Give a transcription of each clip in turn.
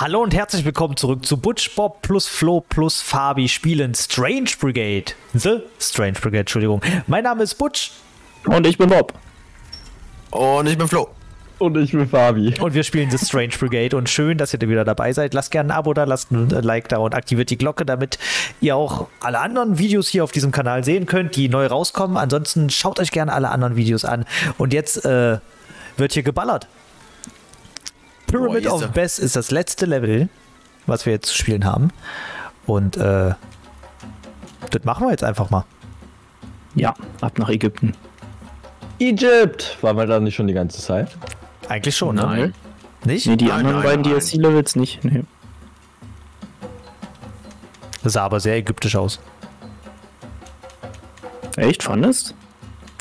Hallo und herzlich willkommen zurück zu Butch Bob plus Flo plus Fabi spielen Strange Brigade. The Strange Brigade, Entschuldigung. Mein Name ist Butch. Und ich bin Bob. Und ich bin Flo. Und ich bin Fabi. Und wir spielen The Strange Brigade und schön, dass ihr wieder dabei seid. Lasst gerne ein Abo da, lasst ein Like da und aktiviert die Glocke, damit ihr auch alle anderen Videos hier auf diesem Kanal sehen könnt, die neu rauskommen. Ansonsten schaut euch gerne alle anderen Videos an. Und jetzt äh, wird hier geballert. Pyramid Boah, of. Best ist das letzte Level, was wir jetzt zu spielen haben. Und äh, das machen wir jetzt einfach mal. Ja, ab nach Ägypten. Egypt! Waren wir da nicht schon die ganze Zeit? Eigentlich schon, ne? Nicht? Nee, die Nein, anderen nein, beiden nein. DLC-Levels nicht. Nee. Das sah aber sehr ägyptisch aus. Echt, fandest?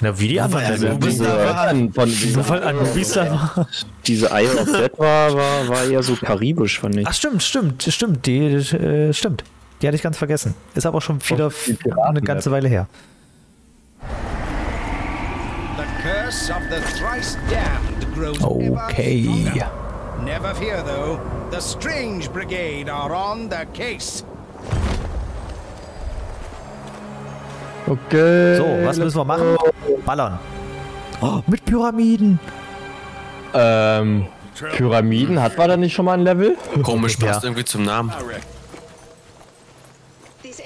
Na, wie die anderen. Anubis da war. Von, Anubis da war. Diese Isle of Dead war, war, war eher so karibisch, fand ich. Ach, stimmt, stimmt, stimmt. Die, äh, stimmt. Die hatte ich ganz vergessen. Ist aber schon wieder eine ganze Weile her. Okay. Never fear, though. The Strange Brigade are on the case. Okay. So, was müssen wir machen? Ballern. Oh, mit Pyramiden. Ähm, Pyramiden, hat man da nicht schon mal ein Level? Komisch, passt Ja. irgendwie zum Namen.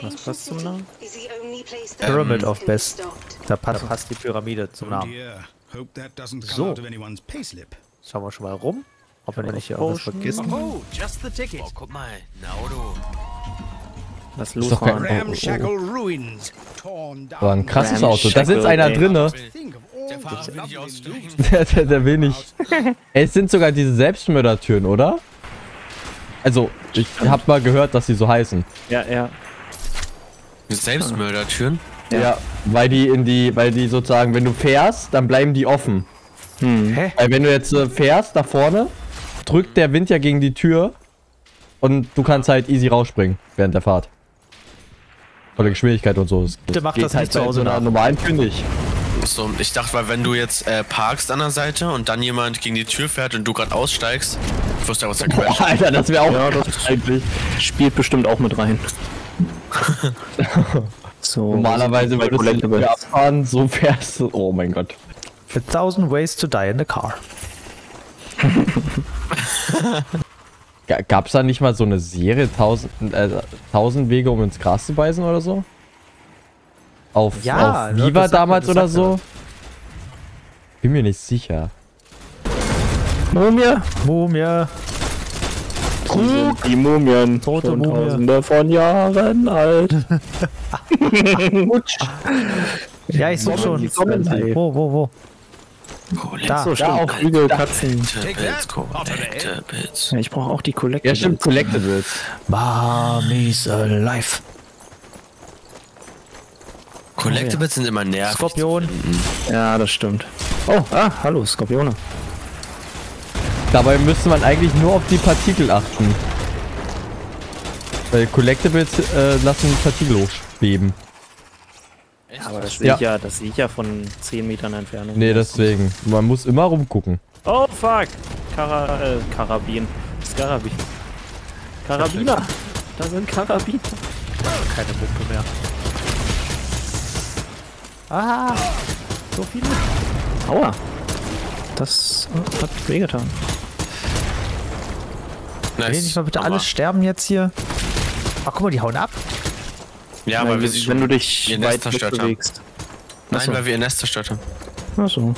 Was passt zum Namen? Pyramid of Best. Da passt, passt die Pyramide zum Oh Namen. So. Schauen wir schon mal rum, ob wir nicht hier irgendwas vergessen. Oh, just the ticket. Oh, guck mal, Auto. Lass doch kein- losfahren. Ramshackle ruins. Torn down. Aber ein krasses Ram Auto. Da sitzt einer Shackle, drin, ne? Der. Der, der, will nicht. Es sind sogar diese Selbstmördertüren, oder? Also, ich hab mal gehört, dass sie so heißen. Ja, ja. Selbstmördertüren? Ja. Weil die in die, weil die sozusagen, wenn du fährst, dann bleiben die offen. Hä? Weil wenn du jetzt äh, fährst nach vorne, drückt der Wind ja gegen die Tür und du kannst halt easy rausspringen während der Fahrt. Von der Geschwindigkeit und so. Das Bitte mach das nicht halt zu bei Hause nach. normalen Tür nicht. So, ich dachte, weil wenn du jetzt äh, parkst an der Seite und dann jemand gegen die Tür fährt und du gerade aussteigst, wirst du Boah, zerquetscht. Alter, das wäre auch Ja, das eigentlich. spielt bestimmt auch mit rein. so, Normalerweise bei würdest du Collectibles. abfahren, so fährst du. Oh mein Gott. A thousand ways to die in the car. Ga- Gab's da nicht mal so eine Serie, 1000, äh, 1000 Wege, um ins Gras zu beißen oder so? Auf, Ja, auf Viva damals oder er. so? Bin mir nicht sicher. Mumie? Mumie. Krug? Die Mumien. Tote schon Mumie. Tausende von Jahren alt. Ja, ich such schon. sie. Wo, wo, wo? Da. So, stimmt. auch Hügel, Katzen. Collectibles, Collectibles. Ja, ich brauche auch die Collectibles. Ja, stimmt, Collectibles. Mommy's alive. Collectibles sind immer nervig. Skorpion. Ja, das stimmt. Oh, ah, hallo, Skorpione. Dabei müsste man eigentlich nur auf die Partikel achten. Weil Collectibles äh, lassen Partikel hochschweben. Aber das sehe Ja. ich ja, das sehe ich ja von 10 Metern Entfernung. Nee, deswegen. Man muss immer rumgucken. Oh, fuck. Kara, äh, Karabin. Skarabin. Karabiner. Da sind Karabiner. Keine Pumpe mehr. Ah, so viele. Aua. Das äh, hat wehgetan. Will Nice. nicht mal bitte Aber- alles sterben jetzt hier? Ach, guck mal, die hauen ab. Ja, Nein, weil wir wenn, du dich ihr Nest weit zerstört haben. bewegst. Nein, Achso. weil wir ihr Nest zerstört haben. Achso.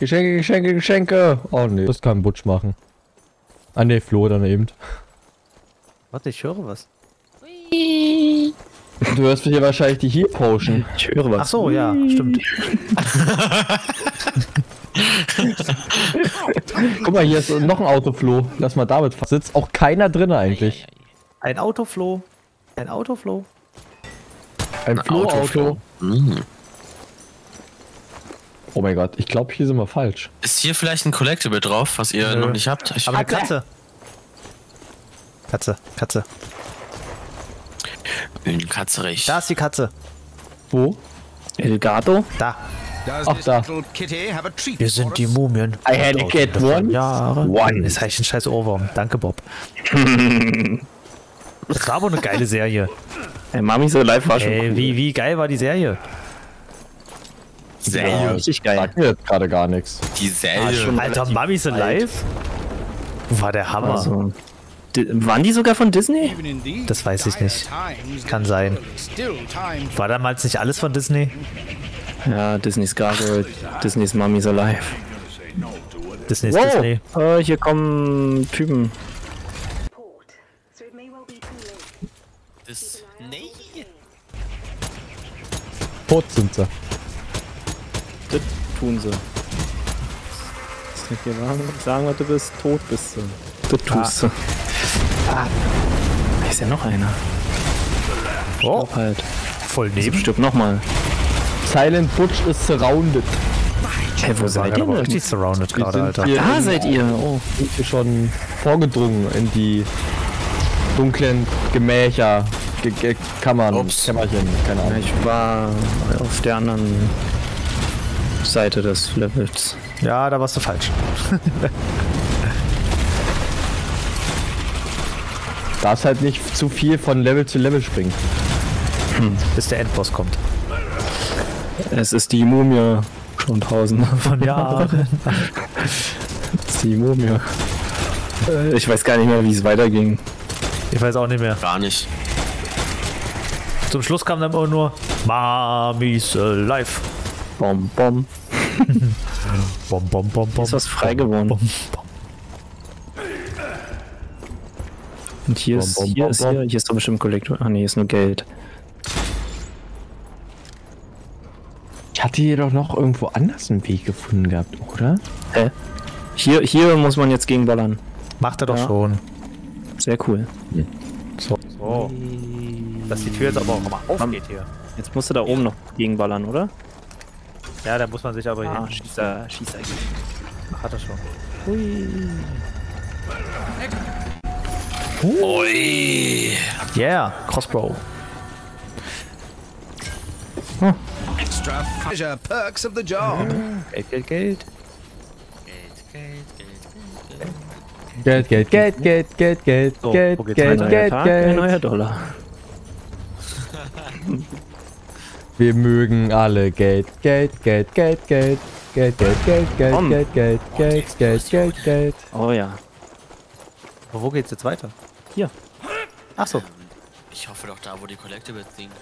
Geschenke, Geschenke, Geschenke. Oh nee, das kann Butch machen. Ah nee, Flo dann eben. Warte, ich höre was. Du hörst hier wahrscheinlich die Heal Potion. Ich höre was. Ach so, ja, stimmt. Guck mal, hier ist noch ein Auto, Flo. Lass mal damit fahren. Sitzt auch keiner drin eigentlich. Ein Autoflow. Ein Autoflow. Ein Flo-Auto. Autoflow. Mhm. Oh mein Gott, ich glaube, hier sind wir falsch. Ist hier vielleicht ein Collectible drauf, was ihr Nö. noch nicht habt? Ich Aber eine Katze. Katze, Katze. bin Katze recht. Da ist die Katze. Wo? Elgato? Da. Ach, da. Wir sind die? Mumien. I had a kid once. Jahre. One. Ist eigentlich ein scheiß Ohrwurm. Danke, Bob. Das war aber eine geile Serie. Ey, Mami so live war schon Ey, cool. wie, wie geil war die Serie? Serie. Richtig geil. Sagt mir jetzt gerade gar nichts. Die Serie. schon Alter, relativ Mummies Alive? War der Hammer. Also, waren die sogar von Disney? Das weiß ich nicht. Kann sein. War damals nicht alles von Disney? Ja, Disney's Gargoyle, Disney's Mummy's Alive. Disney ist Disney. Äh, hier kommen Typen. Port, so it may well be too late. Das, nee. Tot sind sie. Das tun sie. Das nicht hier sagen, was du bist, tot bist du. Das tust du. Ah. Da ist ja noch einer. Oh, halt. voll neben. Stirb nochmal. Silent Butch ist surrounded. Hey, wo seid ihr denn? richtig surrounded Wir gerade, Alter. Da seid ihr. Oh. sind hier schon vorgedrungen in die dunklen Gemächer, Ge Ge Kammern, Ups. Kämmerchen, keine Ahnung. ich war auf der anderen Seite des Levels. Ja, da warst du falsch. Darfst halt nicht zu viel von Level zu Level springen. Bis der Endboss kommt. Es ist die Mumie. Schon tausende Von Jahren. Es ist die Mumie. Äh, Ich weiß gar nicht mehr, wie es weiterging. Ich weiß auch nicht mehr. Gar nicht. Zum Schluss kam dann immer nur Mami's Alive. Bom, bom. Bom, bom, bom, bom. Ist was frei geworden. Bom, bom. Und hier Bom, ist, bom, hier bom, ist, hier, hier ist doch bestimmt Kollektor. Ah, nee, ist nur Geld. Ich hatte hier doch noch irgendwo anders einen Weg gefunden gehabt, oder? Hä? Hier, hier muss man jetzt gegenballern. Macht er doch Ja. schon. Sehr cool. So. so. Dass die Tür jetzt aber auch mal aufgeht hier. Jetzt musst du da oben noch gegenballern, oder? Ja, da muss man sich aber Ah, hin. Schießer, Schießer. Hat er schon. Ui. Yeah, Crossbow. extra pleasure perks of the job. Geld, Geld, Geld. Geld, Geld, Geld, Geld, Geld, Geld, So, Geld, Geld, weiter? Geld, Tag, ein Geld. neuer Dollar. Wir mögen alle Geld, Geld, Geld, Geld, Geld. Geld, Geld, Geld, Geld, Komm. Geld, Geld, Geld, Geld, Geld, Geld. Oh ja. Aber wo geht's jetzt weiter? Hier. Ach so. Ich hoffe doch da, wo die Collectibles liegen.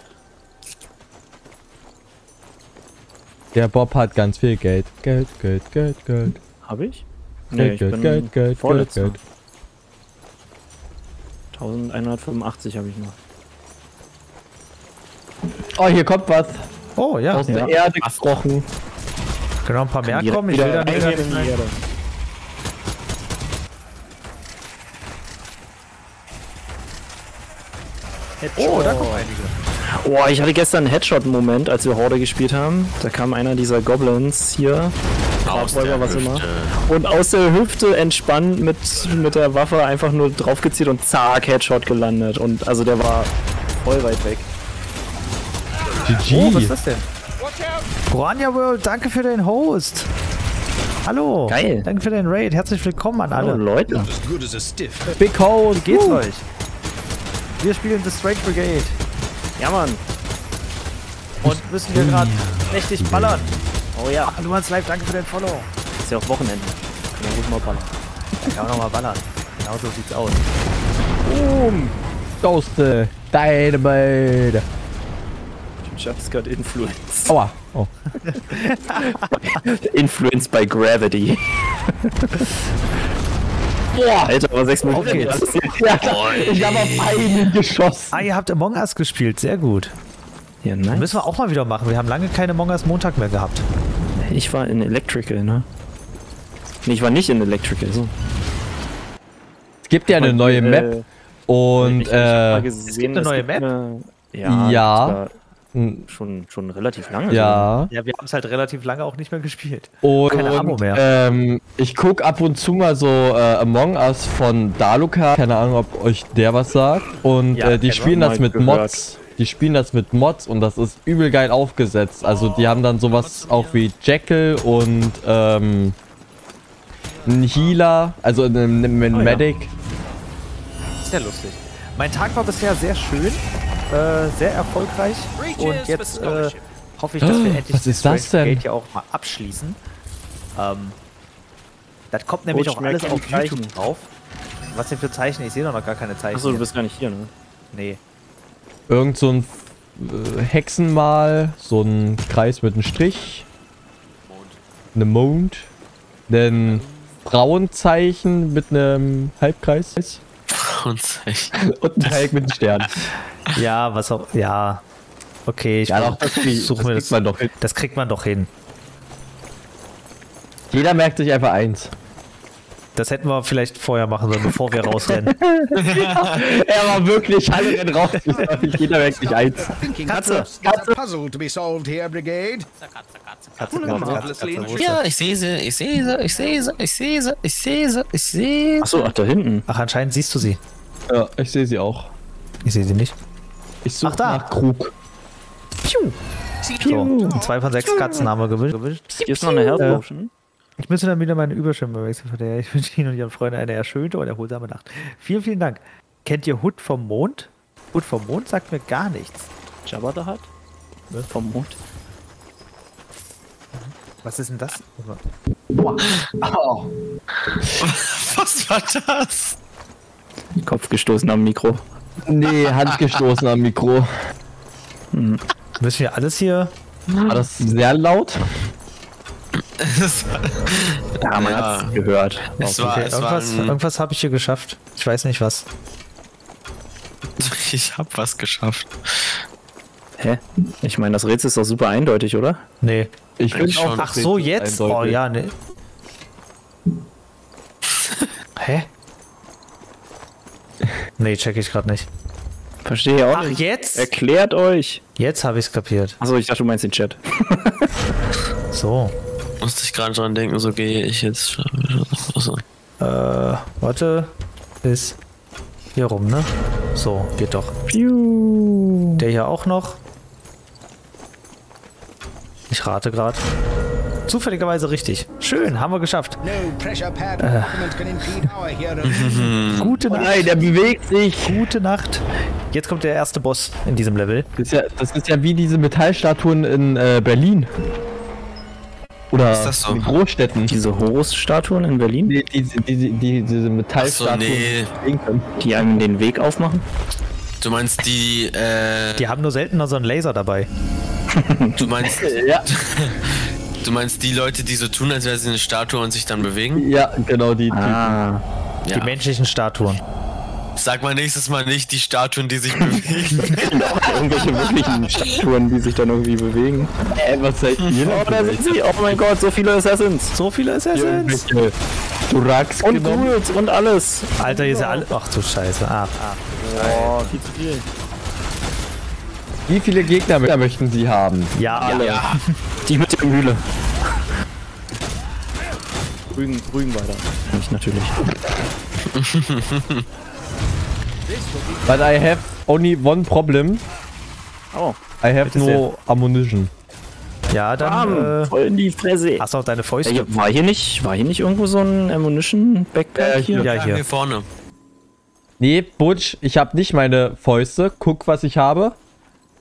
Der Bob hat ganz viel Geld. Geld, Geld, Geld, Geld. Hab ich? Geld, Geld, Geld, Geld, Geld. Geld. 1185 habe ich noch. Oh, hier kommt was. Oh, ja. Aus ja. der Erde gekrochen. Genau, ein paar mehr Direkt kommen. Ich will da nicht. reingehen in die Erde. Oh, da kommen einige. Oh, ich hatte gestern einen Headshot-Moment, als wir Horde gespielt haben. Da kam einer dieser Goblins hier Grabräuber, was immer. Und aus der Hüfte entspannt mit, mit der Waffe einfach nur draufgezielt und zack, Headshot gelandet. Und also der war voll weit weg. Oh, was ist GG. das denn? Gorania World, danke für den Host. Hallo. Geil. Danke für den Raid. Herzlich willkommen an Hallo alle. Leute. A stiff. Big House. Wie geht's Woo. euch? Wir spielen The Strange Brigade Ja, Mann. und müssen hier gerade mächtig ballern. Oh ja. Du meinst live, danke für den Follow. Ist ja auch Wochenende. Kann man gut mal ballern. Ich kann auch nochmal ballern. Genau so sieht's aus. Boom. Toaste. Dynamite. Just got influenced. Aua. Oh. Influenced by gravity. Boah, Alter, aber sechs Minuten. Auf geht's. Ja, ich habe auf einen geschossen. Ah, ihr habt Among Us gespielt. Sehr gut. Ja, nice. Müssen wir auch mal wieder machen. Wir haben lange keine Among Us Montag mehr gehabt. Ich war in Electrical, ne? Nee, ich war nicht in Electrical, so. Es gibt ja eine neue Map Äh, und ich, ich äh, gesehen, es gibt eine neue Map? eine- ja, Ja. n- Schon, schon relativ lange. ja Ja, wir haben es halt relativ lange auch nicht mehr gespielt. und Keine Amo mehr. Ähm, ich guck ab und zu mal so äh, Among Us von Daluka, keine Ahnung, ob euch der was sagt und Ja, äh, die spielen das mit gehört. Mods die spielen das mit Mods und das ist übel geil aufgesetzt. Also die haben dann sowas auch wie Jackal und ähm, ein Healer, also ein, ein Oh ja. Medic. Sehr lustig. Mein Tag war bisher sehr schön, äh, sehr erfolgreich und jetzt äh, hoffe ich, dass wir endlich Was ist das denn? Gate ja auch mal abschließen. Ähm, das kommt nämlich Coach auch alles auf Zeichen. YouTube drauf. Was denn für Zeichen? Ich sehe doch noch gar keine Zeichen. Achso, du bist gar nicht hier, ne? Nee. Irgend so ein äh, Hexenmal, so ein Kreis mit einem Strich, eine Mond, ein Frauenzeichen mit einem Halbkreis Und ich, und ein Dreieck mit einem Stern. Ja, was auch. Ja. Okay, ich Ja, doch, das, krieg- such das mir kriegt das. man doch hin. Das kriegt man doch hin. Jeder merkt sich einfach eins. Das hätten wir vielleicht vorher machen sollen, bevor wir rausrennen. Er war wirklich, alle rennen raus. Jeder merkt sich eins. Katze. a puzzle to be solved here, Brigade. Katze, Katze, Katze, Katze, ja, ich sehe sie, ich sehe sie, ich sehe sie, ich sehe sie, ich sehe sie, ich sehe sie. Achso, ach, da hinten. Ach, anscheinend siehst du sie. Ja, ich sehe sie auch. Ich sehe sie nicht. Ich suche Ach, da. nach Krug. So, zwei von sechs Katzen haben wir gewünscht. Hier ist noch eine Health Äh, Potion. Ich müsste dann wieder meine Überschwemme wechseln, von der ich wünsche Ihnen und Ihren Freunden eine erschönte und erholsame Nacht. Vielen, vielen Dank. Kennt ihr Hood vom Mond? Hood vom Mond sagt mir gar nichts. Jabba da hat. Vom Mond. Was ist denn das? Was war das? Kopf gestoßen am Mikro. Nee, Hand gestoßen am Mikro. Müssen wir alles hier. War das sehr laut? Ja, man Ja. hat's gehört. Es war, Okay, es irgendwas irgendwas habe ich hier geschafft. Ich weiß nicht was. ich hab was geschafft. Hä? Ich meine, das Rätsel ist doch super eindeutig, oder? Nee. Ich finde Eigentlich auch. Ach so, jetzt? Oh eindeutig. ja, nee. Hä? Nee, check ich gerade nicht. Verstehe ich auch Ach, nicht. jetzt? Erklärt euch. Jetzt habe ich es kapiert. Achso, ich dachte, du meinst den Chat. So. Musste ich gerade dran denken, so gehe ich jetzt. Also, Äh, warte. Ist hier rum, ne? So, geht doch. Piu. Der hier auch noch. Ich rate gerade. Zufälligerweise richtig. Schön, haben wir geschafft. Heroes. Gute Nacht. Nein, der bewegt sich. Gute Nacht. Jetzt kommt der erste Boss in diesem Level. Das ist ja, das ist ja wie diese Metallstatuen in äh, Berlin. Oder Ist das so? in Großstädten. Diese Horus-Statuen in Berlin, Die, die, die, die, die, diese Metallstatuen, nee. die einem den Weg aufmachen. du meinst die, äh, Die haben nur seltener so einen Laser dabei. du meinst, Ja, du meinst die Leute, die so tun, als wäre sie eine Statue und sich dann bewegen? ja, genau die Typen. Ah. Die Ja. menschlichen Statuen. Sag mal nächstes Mal nicht die Statuen, die sich bewegen. Irgendwelche wirklichen Statuen, die sich dann irgendwie bewegen. Äh, was seid ihr Oh, da sind sie. Oh mein Gott, so viele Assassins. So viele Assassins. Irgendwelche Durax Und genommen? Ghouls und alles. Alter, hier ist ja alle. Ach du Scheiße. Ah, Oh, viel zu viel. Wie viele Gegner mö- möchten sie haben? ja, alle. ja. Die mit der Mühle. Rügen, Rügen weiter. Nicht natürlich. But I have only one problem. Oh, I have no ammunition. Ja, dann. bam, Äh, voll in die Fresse. hast du auch deine Ja, Fäuste. hier- war hier nicht, war hier nicht irgendwo so ein Ammunition Backpack Äh, hier? Ja, Hier hier. vorne. Nee, Butch, ich habe nicht meine Fäuste. Guck, was ich habe.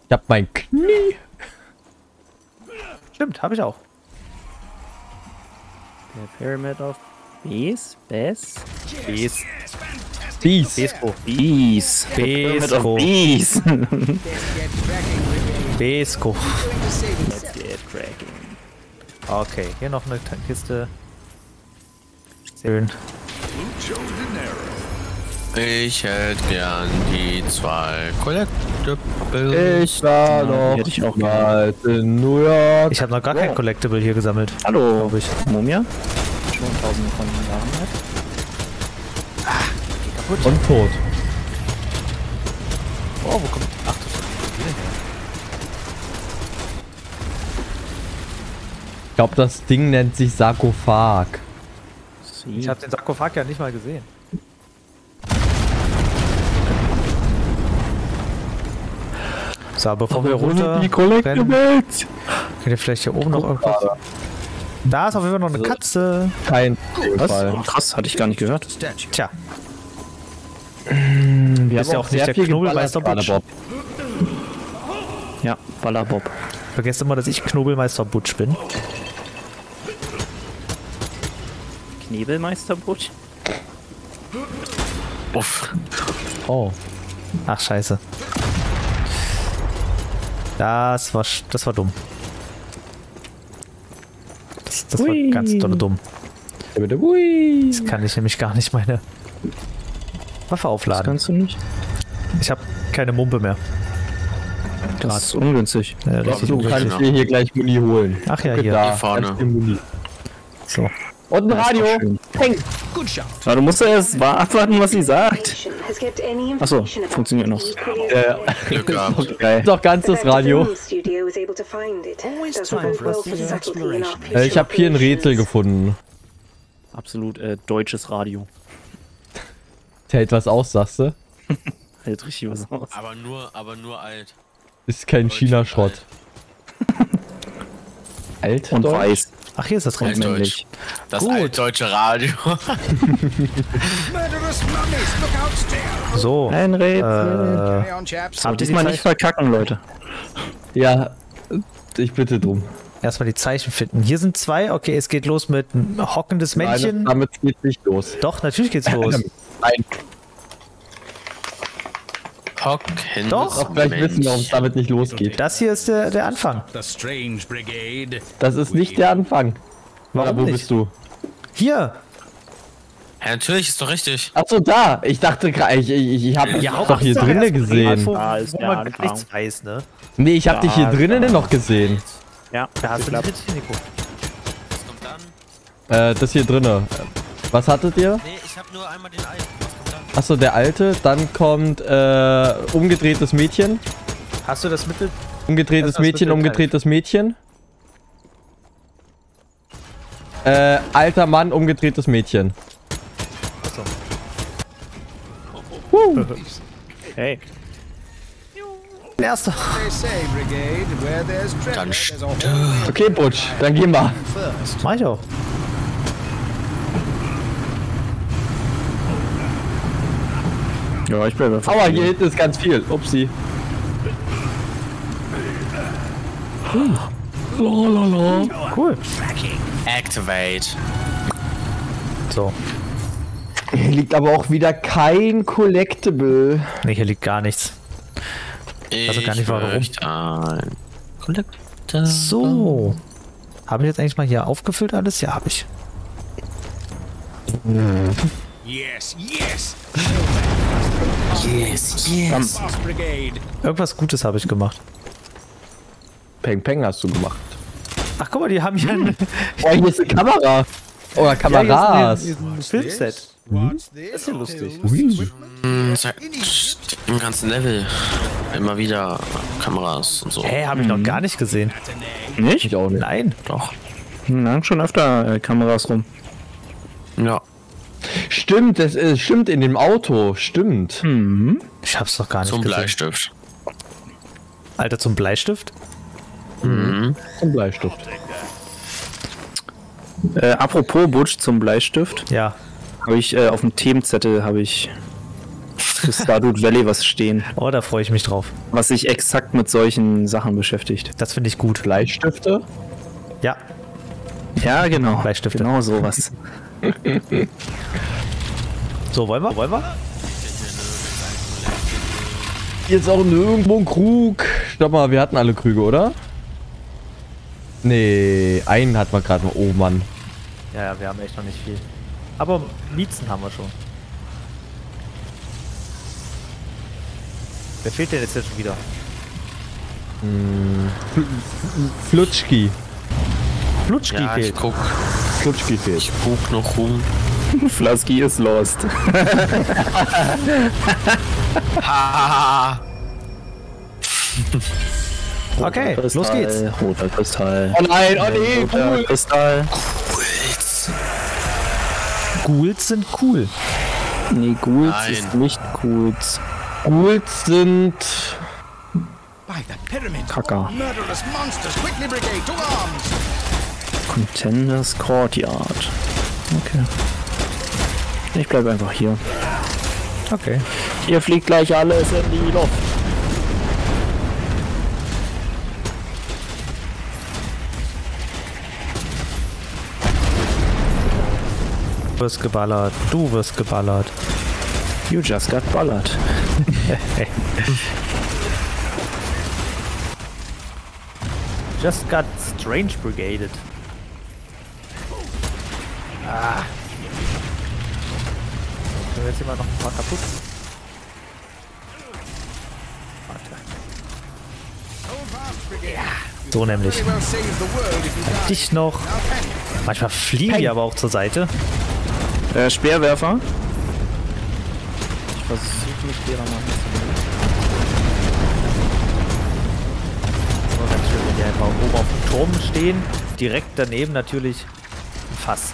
Ich habe mein Knie. Stimmt, habe ich auch. Der Pyramid of Bees? Bes? Bes. Pyramid Besco. of Bees. Besco. Let's get cracking. Okay, hier noch eine Kiste. Schön. Ich hätte gern die zwei Collectibles. Ich war Ja, noch hätte ich auch mal in New York. Ich habe noch gar kein Collectible hier gesammelt. Hallo, ich. Mumia? Schon tausende von Jahren alt. Und tot. Oh, wo kommt. Ach du Scheiße. Ich glaube, das Ding nennt sich Sarkophag. Ich habe den Sarkophag ja nicht mal gesehen. So, bevor wir Wo sind runter die rennen, könnt ihr vielleicht hier oben noch irgendwas... Da ist auf jeden Fall noch eine Katze. Kein Was? Fall. Krass, hatte ich gar nicht gehört. Tja, Wir Ist ja auch nicht der Knobelmeister Butch. Bob. Ja, Ballerbob. vergesst immer, dass ich Knobelmeister Butch bin. Knebelmeister Butch? Uff. Oh. Ach, scheiße. Das war, sch- das war dumm. Das, das war ganz dolle dumm. Jetzt kann ich nämlich gar nicht meine Waffe Das aufladen. kannst du nicht. Ich habe keine Mumpe mehr. Das ist ungünstig. Äh, richtig Du ungünstig. kannst dir hier gleich Muni holen. Ach ja, hier. Da, viel Muni. So. Und ein Radio. Good shot. Aber du musst ja erst wa- abwarten, was sie sagt. Has kept any Ach so, information about funktioniert noch. equally Äh, Glück gehabt. Geil. doch ganz das Radio. Äh, ich habe hier ein Rätsel gefunden. Absolut äh, deutsches Radio. Hält was aus, sagst du? Hält richtig was aus. Aber nur, aber nur alt. Ist kein China-Schrott. Alt Und weiß. Ach, hier ist das Rätsel. männlich. Das Gut. altdeutsche Radio. So. Ein Rätsel. Äh, on, chaps. habt Diesmal nicht verkacken, Leute. Ja, ich bitte drum. Erstmal die Zeichen finden. Hier sind zwei. Okay, es geht los mit ein hockendes Männchen. Nein, damit geht's nicht los. Doch, natürlich geht's los. Hocken. Doch. gleich wissen, warum es damit nicht losgeht. Das hier ist der, der Anfang. Das ist nicht der Anfang. Warum Oder wo nicht? bist du? Hier. Ja, natürlich, ist doch richtig. Achso, da. Ich dachte gerade, ich, ich, ich hab Ja, dich doch hier drinnen gesehen. Da ist der Anfang. nichts weiß, ne? Nee, ich hab dich hier drinnen noch gesehen. Ja, Da hast du. Was kommt dann? Äh, das hier drinnen. Was hattet ihr? Nee, ich hab nur einmal den alten. Achso, der alte. Dann kommt äh, umgedrehtes Mädchen. Hast du das Mittel? Umgedrehtes Das Mädchen, Mittelteil. umgedrehtes Mädchen. Äh, alter Mann, umgedrehtes Mädchen. Hey. Erster. Brigade, where there's treasure, Dann Okay, Butch, dann gehen wir. Mach ich auch. Ja, ich bleibe einfach. Aua, hier hinten ist ganz viel. Upsi. Cool. Activate. So. Hier liegt aber auch wieder kein Collectible. Ne, hier liegt gar nichts. Also gar nicht, warum. Collector. So. Habe ich jetzt eigentlich mal hier aufgefüllt alles? Ja, habe ich. Yes, yes. Yes, yes. Irgendwas Gutes habe ich gemacht. Peng Peng hast du gemacht. Ach, guck mal, die haben hier ein, Oh, hier ist eine Kamera. Oder Kameras. hier ist ein, ein Filmset. This? Das ist ja lustig. Hm, seit Im ganzen Level. Immer wieder Kameras und so. Hä, habe ich noch gar nicht gesehen. Nicht? Ich auch nicht. Nein. Doch. Hm, Lang schon öfter äh, Kameras rum. Ja. Stimmt, das ist, stimmt in dem Auto. Stimmt. Ich hab's doch gar nicht Zum gesehen. Bleistift. Alter, zum Bleistift? Zum Bleistift. Äh, apropos Butch zum Bleistift. Ja. Habe ich äh, auf dem Themenzettel habe ich für Stardew Valley was stehen, Oh, da freue ich mich drauf. was sich exakt mit solchen Sachen beschäftigt. Das finde ich gut. Bleistifte? Ja. Ja, genau. Bleistifte. Genau sowas. So, wollen wir? Wollen wir? Jetzt auch nirgendwo ein Krug. Stopp mal, wir hatten alle Krüge, oder? Nee, einen hat man gerade noch. Oh Mann. Ja, ja, wir haben echt noch nicht viel. Aber Miezen haben wir schon. Wer fehlt denn jetzt, jetzt schon wieder? Flutschki. Flutschki Ja, ich fehlt. guck, Flutschki fehlt. ich guck noch rum. Flasky ist lost. Ha! Okay, los geht's. Roter Kristall. Oh nein, oh nee, Roter cool. Kristall. Ghouls sind cool. Nee, Ghouls Nein. ist nicht Ghouls. Ghouls sind. Kacker. Contenders Courtyard. Okay. Ich bleibe einfach hier. Okay. Hier fliegt gleich alles in die Luft. Du wirst geballert. Du wirst geballert. You just got ballert. Just got strange brigaded. Ah. Wir jetzt hier mal noch ein paar kaputt? Warte. So nämlich. Dich noch. Manchmal fliegen die aber auch zur Seite. Äh, Speerwerfer. Ich versuche mich derer mal hinzunehmen. Das war ganz schön, wenn die einfach oben auf dem Turm stehen. Direkt daneben natürlich ein Fass.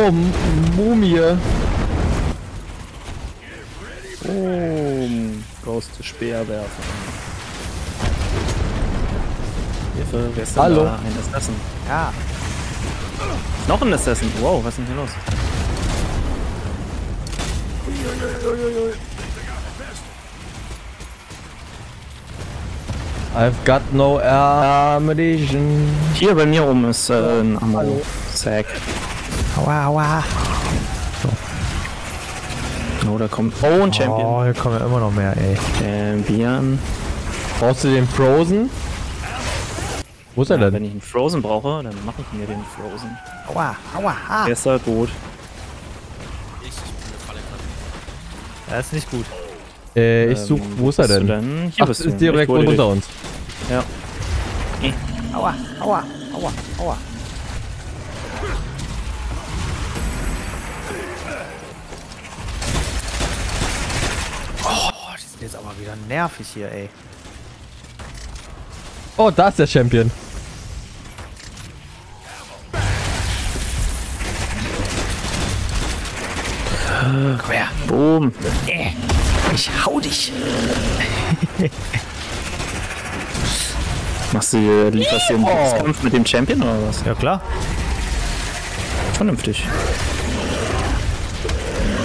Oh, Mumie. Oh, Ghost Speerwerfer. Hilfe, wer ist denn Hallo. da? Ein Assassin. Ja. Noch ein Assassin. Wow, was ist denn hier los? I've got no ammunition. Hier bei mir oben ist äh, ein Ammo. Aua, aua. Oh, da kommt. Oh, ein Champion. Oh, hier kommen ja immer noch mehr, ey. Champion. Brauchst du den Frozen? Wo ist er Ja, denn? wenn ich einen Frozen brauche, dann mache ich mir den Frozen. Aua, aua, ah. Der ist halt gut. Ich, ich bin gerade. Das ist nicht gut. Äh, ich Ähm, such, wo ist er denn? denn? Hier Ach, bist du. ist direkt unter dich. uns. Ja. Aua, aua, aua, aua. Wieder nervig hier, ey. Oh, da ist der Champion. Komm her. Boom. Äh, Ich hau dich. Machst du, lieferst du den Boxkampf mit dem Champion oder was? Ja, klar. Vernünftig.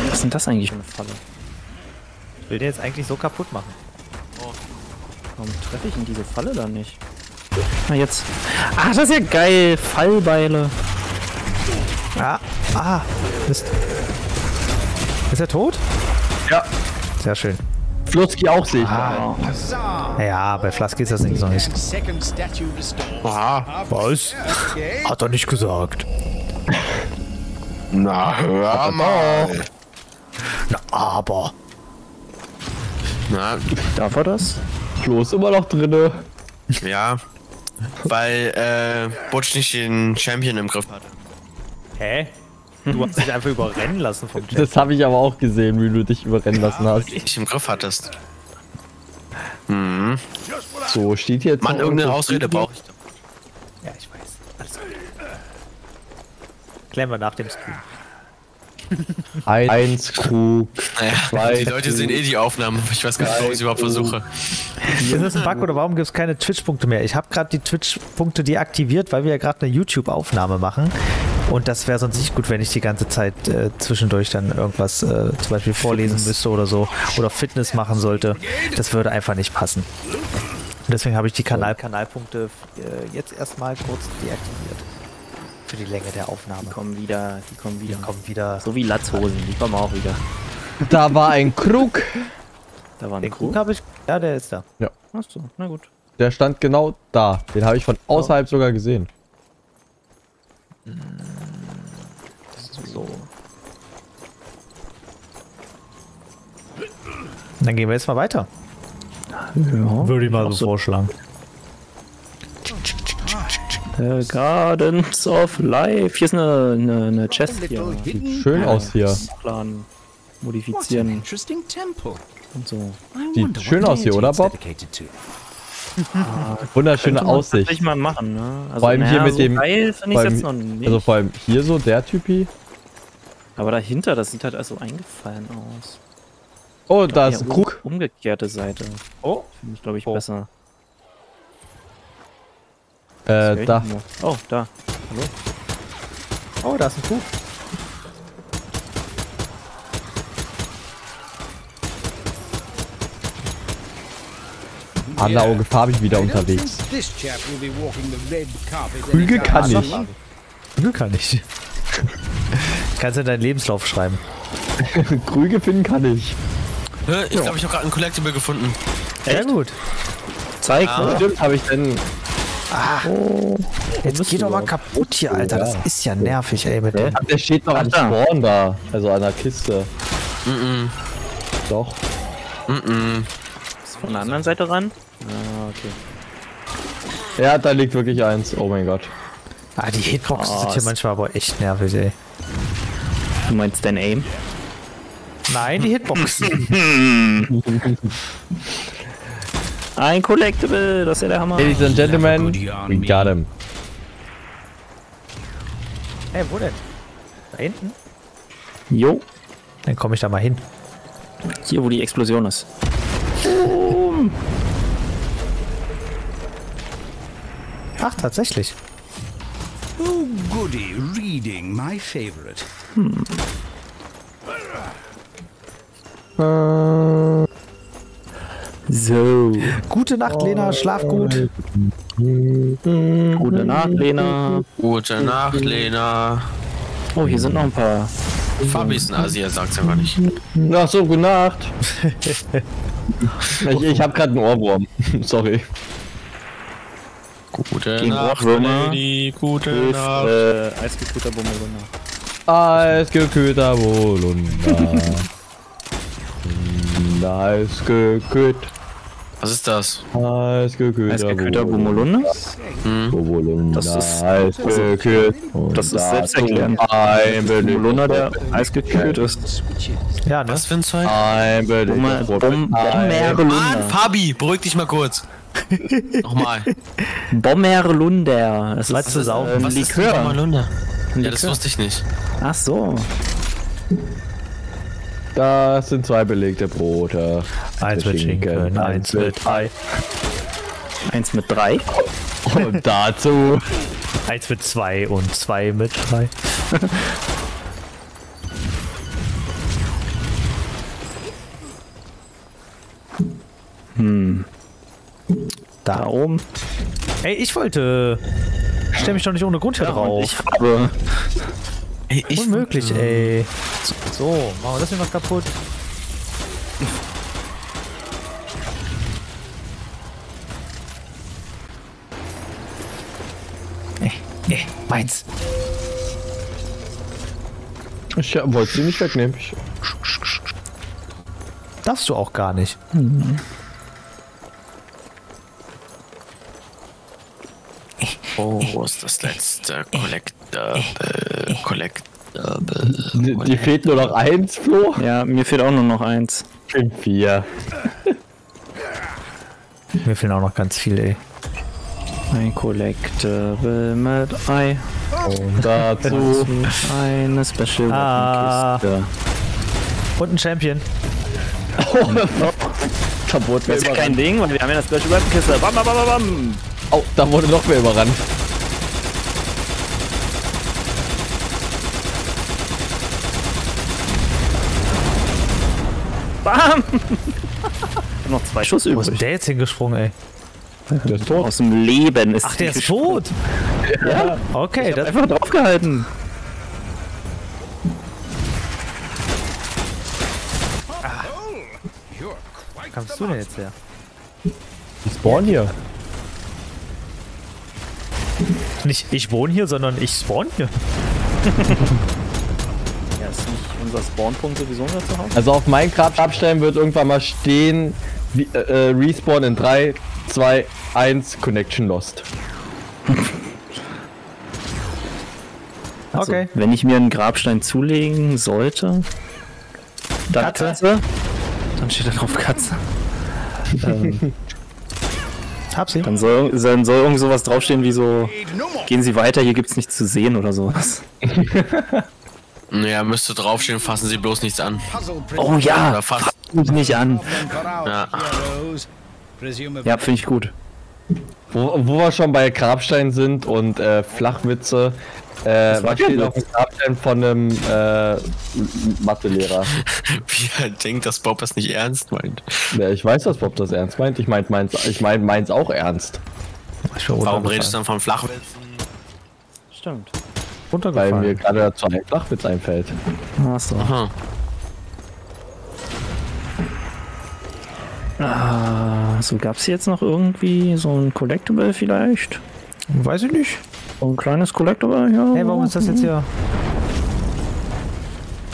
Was ist denn das eigentlich für eine Falle? Ich will den jetzt eigentlich so kaputt machen. Warum treffe ich in diese Falle dann nicht? Na jetzt. Ah, das ist ja geil. Fallbeile. Ah, ah, Mist. Ist er tot? Ja. Sehr schön. Flutzki auch sich. Huzzah! Ja, bei Flask ist das nicht so nicht. Aha. Was? Hat er nicht gesagt. Na, hör mal. Na, aber. Na, Darf er das? Flo ist immer noch drinne. ja. Weil, äh, Butch nicht den Champion im Griff hatte. Hä? Du hast dich einfach überrennen lassen vom Chat. Das habe ich aber auch gesehen, wie du dich überrennen lassen hast. Nicht im Griff hattest. So, steht jetzt. Mann, irgendeine Ausrede brauche ich. doch. Ja, ich weiß. Alles gut. Klären wir nach dem Stream. Ein, eins Krug. Naja, Zwei, die Leute sehen eh die Aufnahmen. Ich weiß gar nicht, warum ich es überhaupt versuche. Ist das ein Bug oder warum gibt es keine Twitch-Punkte mehr? Ich habe gerade die Twitch-Punkte deaktiviert, weil wir ja gerade eine YouTube-Aufnahme machen. Und das wäre sonst nicht gut, wenn ich die ganze Zeit äh, zwischendurch dann irgendwas äh, zum Beispiel vorlesen müsste oder so. Oder Fitness machen sollte. Das würde einfach nicht passen. Und deswegen habe ich die Kanal Kanalpunkte äh, jetzt erstmal kurz deaktiviert. Für die Länge der Aufnahme. Die kommen wieder. Die kommen wieder. Kommt wieder. So wie Latzhosen. Die kommen auch wieder. Da war ein Krug. Da war Den eine Krug Kuh. habe ich. Ja, der ist da. Achso, na gut. Der stand genau da. Den habe ich von außerhalb sogar gesehen. So. Dann gehen wir jetzt mal weiter. Ja. Würde ich mal so so. vorschlagen. The Gardens of Life. Hier ist eine, eine, eine Chest hier. Hidden Schön aus hier. Plan modifizieren interesting temple. und so. Sieht schön aus hier, oder, Bob? to. Wunderschöne Aussicht. tatsächlich mal machen, ne? Also, Vor allem hier mit so dem- Geil ich vor jetzt allem- noch nicht. Also vor allem hier so der Typi. Aber dahinter, das sieht halt also eingefallen aus. Oh, da ist ein Krug. um- Umgekehrte Seite. Oh, Finde ich, glaube ich, Oh. besser. Äh, da. Oh, da. oh, da ist ein Kuh. Auge farbig wieder unterwegs. think this chap will be walking the red carpet Krüge anytime kann ich. Glück kann ich. Kannst du in deinen Lebenslauf schreiben. Krüge finden kann ich. Hä? Ich glaube, ich habe gerade ein Collectible gefunden. Sehr gut. Zeig, Ah. Stimmt, habe ich denn. Jetzt geht doch mal kaputt hier, Alter. Das ist ja nervig, ey, mit dem. Der steht noch am da. Spawn da. Also an der Kiste. Mhm. Doch. Mhm. von der anderen Seite ran. Ah, okay. Ja, da liegt wirklich eins. Oh mein Gott. Ah, die Hitboxen Oh, sind hier manchmal aber echt nervig, ey. Du meinst dein Aim? Nein, die Hitboxen. Ein Collectible, das ist ja der Hammer. Ladies and Gentlemen, we got him. Ey, wo denn? Da hinten? Jo, Dann komme ich da mal hin. hier wo die Explosion ist. Ach, tatsächlich. Oh, goody, reading, my favorite. So. Gute Nacht, Lena. Schlaf gut. Gute Nacht, Lena. Gute Nacht, Lena. Oh, hier sind noch ein paar. Fabi ist ein Asi, er sagt's einfach nicht. Ach so, gute Nacht. ich ich habe gerade einen Ohrwurm. Sorry. Gute Gegen Nacht, Ohrwürmer. Lady. Gute Hilf, Nacht. äh, eisgekühlter Bummelwunder. Eisgekühlter Volunder. Eisgekühlt. Was ist das? Eisgekühlter Eisgekühlter Bummelwunder? Volunder. Das ist- Eisgekühlt. Das ist selbsterklärend. Ein Bummelwunder, der eisgekühlt ist. Ja, ne? Was für ein Zeug? Ein Ein Mann. Fabi, beruhig dich mal kurz. Nochmal. Bommerlunder. Das ist zu saufen? äh, ein Was ist Likör. Malunda? Ein Ja, das wusste ich nicht. Ach so. Das sind zwei belegte Brote. Eins mit Schinken, eins mit Ei. Eins mit drei. Und dazu Eins mit zwei und zwei mit drei. Da Da. oben. Ey, ich wollte. Stell mich doch nicht ohne Grund hier Und drauf. ich habe. Ey, ich Unmöglich, ey. So, machen wir das hier noch kaputt. Äh, äh, meins. Ich wollte sie nicht wegnehmen. Ich, Darfst du auch gar nicht. Oh, ist das letzte Collectible. Collectible. Die, die fehlt nur noch eins, Flo. Ja, mir fehlt auch nur noch eins. Vier. Mir fehlen auch noch ganz viele, ey. Ein Collectible mit Ei. Und dazu. Eine Special Ah. Kiste. Und ein Champion. Kaputt. Das ist ja kein Ding, weil wir haben ja eine Special Weapon Kiste. Bam, bam, bam, bam, bam. Oh, da wurde noch mehr überrannt. Bam! Ich hab noch zwei Schuss Wo ist übrig. der jetzt hingesprungen, ey? Der ist tot. Aus dem Leben ist Ach, der ist tot. Ja, Okay, das, einfach draufgehalten. Kannst du denn jetzt her? Die spawnen hier. Nicht ich wohne hier, sondern ich spawn hier. Unser Spawnpunkt sowieso unser Zuhause? Also auf Minecraft abstellen wird irgendwann mal stehen, wie, äh, äh, Respawn in 3, 2, 1, Connection lost. Okay. Wenn ich mir einen Grabstein zulegen sollte, dann Katze. Dann steht da drauf Katze. Hab sie. Dann soll, dann soll irgend sowas draufstehen wie so, gehen Sie weiter, hier gibt's nichts zu sehen oder sowas. Ja, müsste draufstehen, fassen Sie bloß nichts an. Oh ja, Oder fast. fass mich nicht an. Ja. Ja, finde ich gut. Wo, wo wir schon bei Grabstein sind und äh, Flachwitze. Äh, was steht auf dem Grabstein von einem äh, Mathelehrer? Wie er denkt, dass Bob das nicht ernst meint. Ja, ich weiß, dass Bob das ernst meint. Ich meint meins, ich mein meins auch ernst. Warum redest du dann von Flachwitzen? Stimmt. Weil Runtergefallen. mir gerade dazu ein Flachwitz einfällt. Achso. Aha. Ah, so gab es jetzt noch irgendwie so ein Collectible vielleicht? Weiß ich nicht. So ein kleines Collectible, ja. Hey, warum ist das jetzt hier?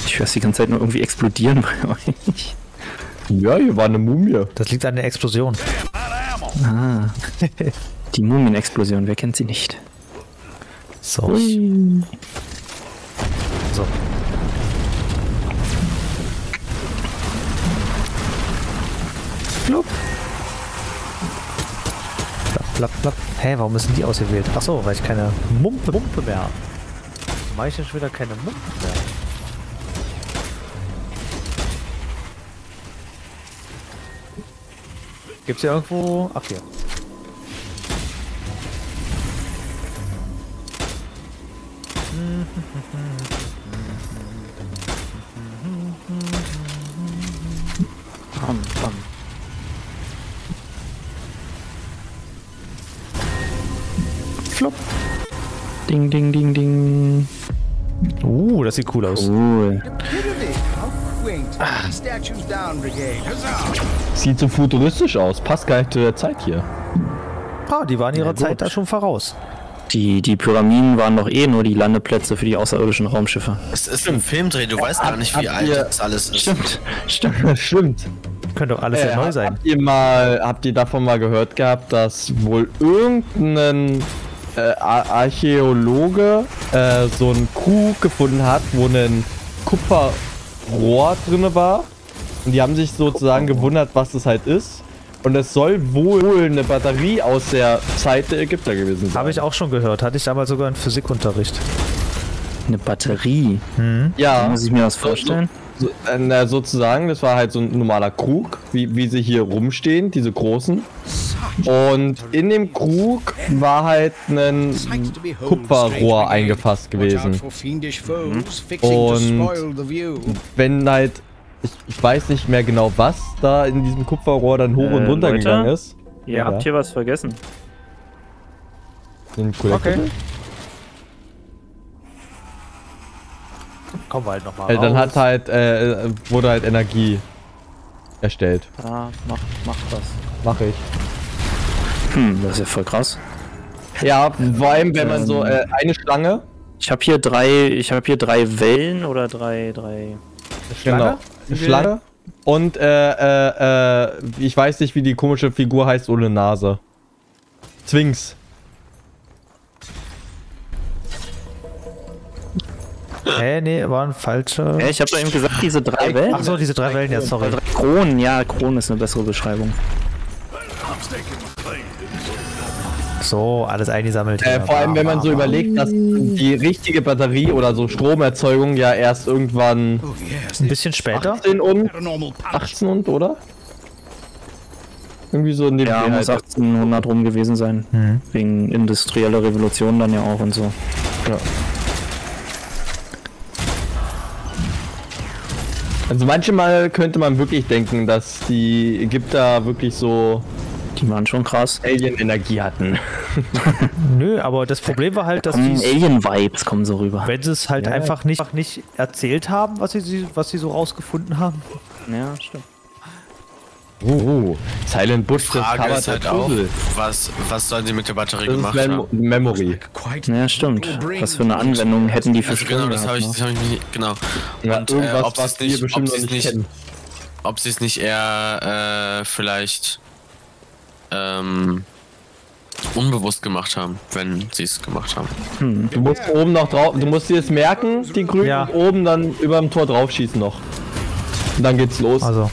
Ich höre die ganze Zeit nur irgendwie explodieren bei euch. Ja, hier war eine Mumie. Das liegt an der Explosion. Ah. Die Mumienexplosion, wer kennt sie nicht? So. So. Plupp. Plapp, plapp, plapp. Hä, warum müssen die ausgewählt? Ach so, weil ich keine Mumpe, Mumpe mehr habe. Mach ich denn schon wieder keine Mumpe mehr? Gibt's hier irgendwo... Ach hier. Bam, bam. Flop. Ding, ding, ding, ding. Uh, das sieht cool aus. Cool. Epitome of quaint. Statues down, Brigade. Huzzah! Sieht so futuristisch aus. Passt gar nicht zu der Zeit hier. Ah, die waren ihrer. Zeit da schon voraus. Die, die Pyramiden waren doch eh nur die Landeplätze für die außerirdischen Raumschiffe. Es ist ein Filmdreh, du weißt gar nicht, wie alt ihr- das alles ist. Stimmt, stimmt. Stimmt. Könnte doch alles Äh, neu sein. Habt ihr mal, habt ihr davon mal gehört gehabt, dass wohl irgendein äh, Ar- Archäologe äh, so einen Kuh gefunden hat, wo ein Kupferrohr drinne war? Und die haben sich sozusagen gewundert, was das halt ist. Und es soll wohl eine Batterie aus der Zeit der Ägypter gewesen sein. Habe ich auch schon gehört. Hatte ich damals sogar in Physikunterricht. Eine Batterie. Ja. Muss ich mir das vorstellen? So, äh, na, sozusagen, das war halt so ein normaler Krug, wie, wie sie hier rumstehen, diese großen. Und in dem Krug war halt ein Kupferrohr eingefasst gewesen. to Und-. Wenn halt, ich, ich weiß nicht mehr genau, was da in diesem Kupferrohr dann hoch und Äh, runter Leute? gegangen ist. Ihr Ja. habt hier was vergessen. Den Collectible. Kommen wir halt nochmal Äh, dann hat halt, äh, wurde halt Energie erstellt. Ah, mach, mach das. Mache ich. Hm, das ist ja voll krass. Ja, vor allem, wenn man so äh, eine Schlange, Ich habe hier drei, ich habe hier drei Wellen oder drei, drei. Genau. Schlange. Und äh, äh, äh, ich weiß nicht, wie die komische Figur heißt ohne Nase. Zwings. Hä, nee, waren falsche. Ja, ich habe doch eben gesagt, diese drei Wellen. Ach so, diese drei Wellen, ja, sorry. Drei Kronen, ja, Kronen ist eine bessere Beschreibung. So, alles eingesammelt. Äh, vor allem, wenn man so überlegt, dass die richtige Batterie oder so Stromerzeugung ja erst irgendwann Ein bisschen später. 18 und paranormal powers. 18 und, oder? Irgendwie so in dem Ja, Dreh muss halt. 1800 rum gewesen sein. Mhm. Wegen industrieller Revolution dann ja auch und so. Ja. Also manchmal könnte man wirklich denken, dass die Ägypter wirklich so Die waren schon krass. Alien-Energie hatten. Nö, aber das Problem war halt, dass die, Alien-Vibes kommen so rüber. wenn sie es halt Ja. einfach nicht, einfach nicht erzählt haben, was sie, was sie so rausgefunden haben. Ja, stimmt. Uh, Silent Bush, Frage ist halt auch, was, was sollen sie mit der Batterie Das gemacht Mem haben? Memory. Quite Ja, stimmt. Was für eine Anwendung hätten die für Also genau, das habe ich, das hab ich nicht, genau. Ja, Und, äh, irgendwas, ob was sie's wir nicht- bestimmt ob nicht nicht- kennen. Ob sie es nicht eher äh, vielleicht ähm, unbewusst gemacht haben, wenn sie es gemacht haben. Du musst oben noch drauf, du musst dir das merken, die grünen, Ja. oben dann über dem Tor draufschießen noch. Und dann geht's los. Also,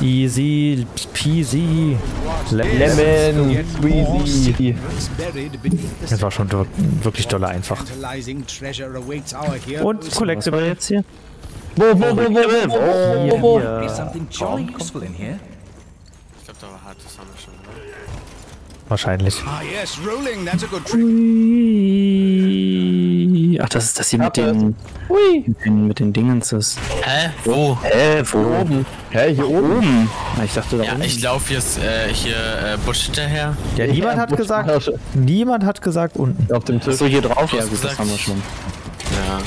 Easy peasy. Lemon. Lemon, squeezy. Das war schon wir- wirklich dolle einfach. Und Collectible. jetzt hier? Wo, wo, wo, wo, wo, wo, wo, wo? Something jolly useful in here. Ich glaube, da war hart, das haben wir schon. Ne? Wahrscheinlich. Ah yes, rolling, that's a good trick. Ui. Ach, das ist das hier mit den, mit den, mit den Dingens. Das. Hä? Wo? Hä, wo? Oben. Hä, hier oben? Oben. Ah, Ich dachte da Ja, oben. ich laufe jetzt äh, hier äh, Busch hinterher. Ja, niemand hat gesagt, niemand hat gesagt unten. Auf dem Tisch. so hier drauf. Ja, gut, das haben wir schon. Ja,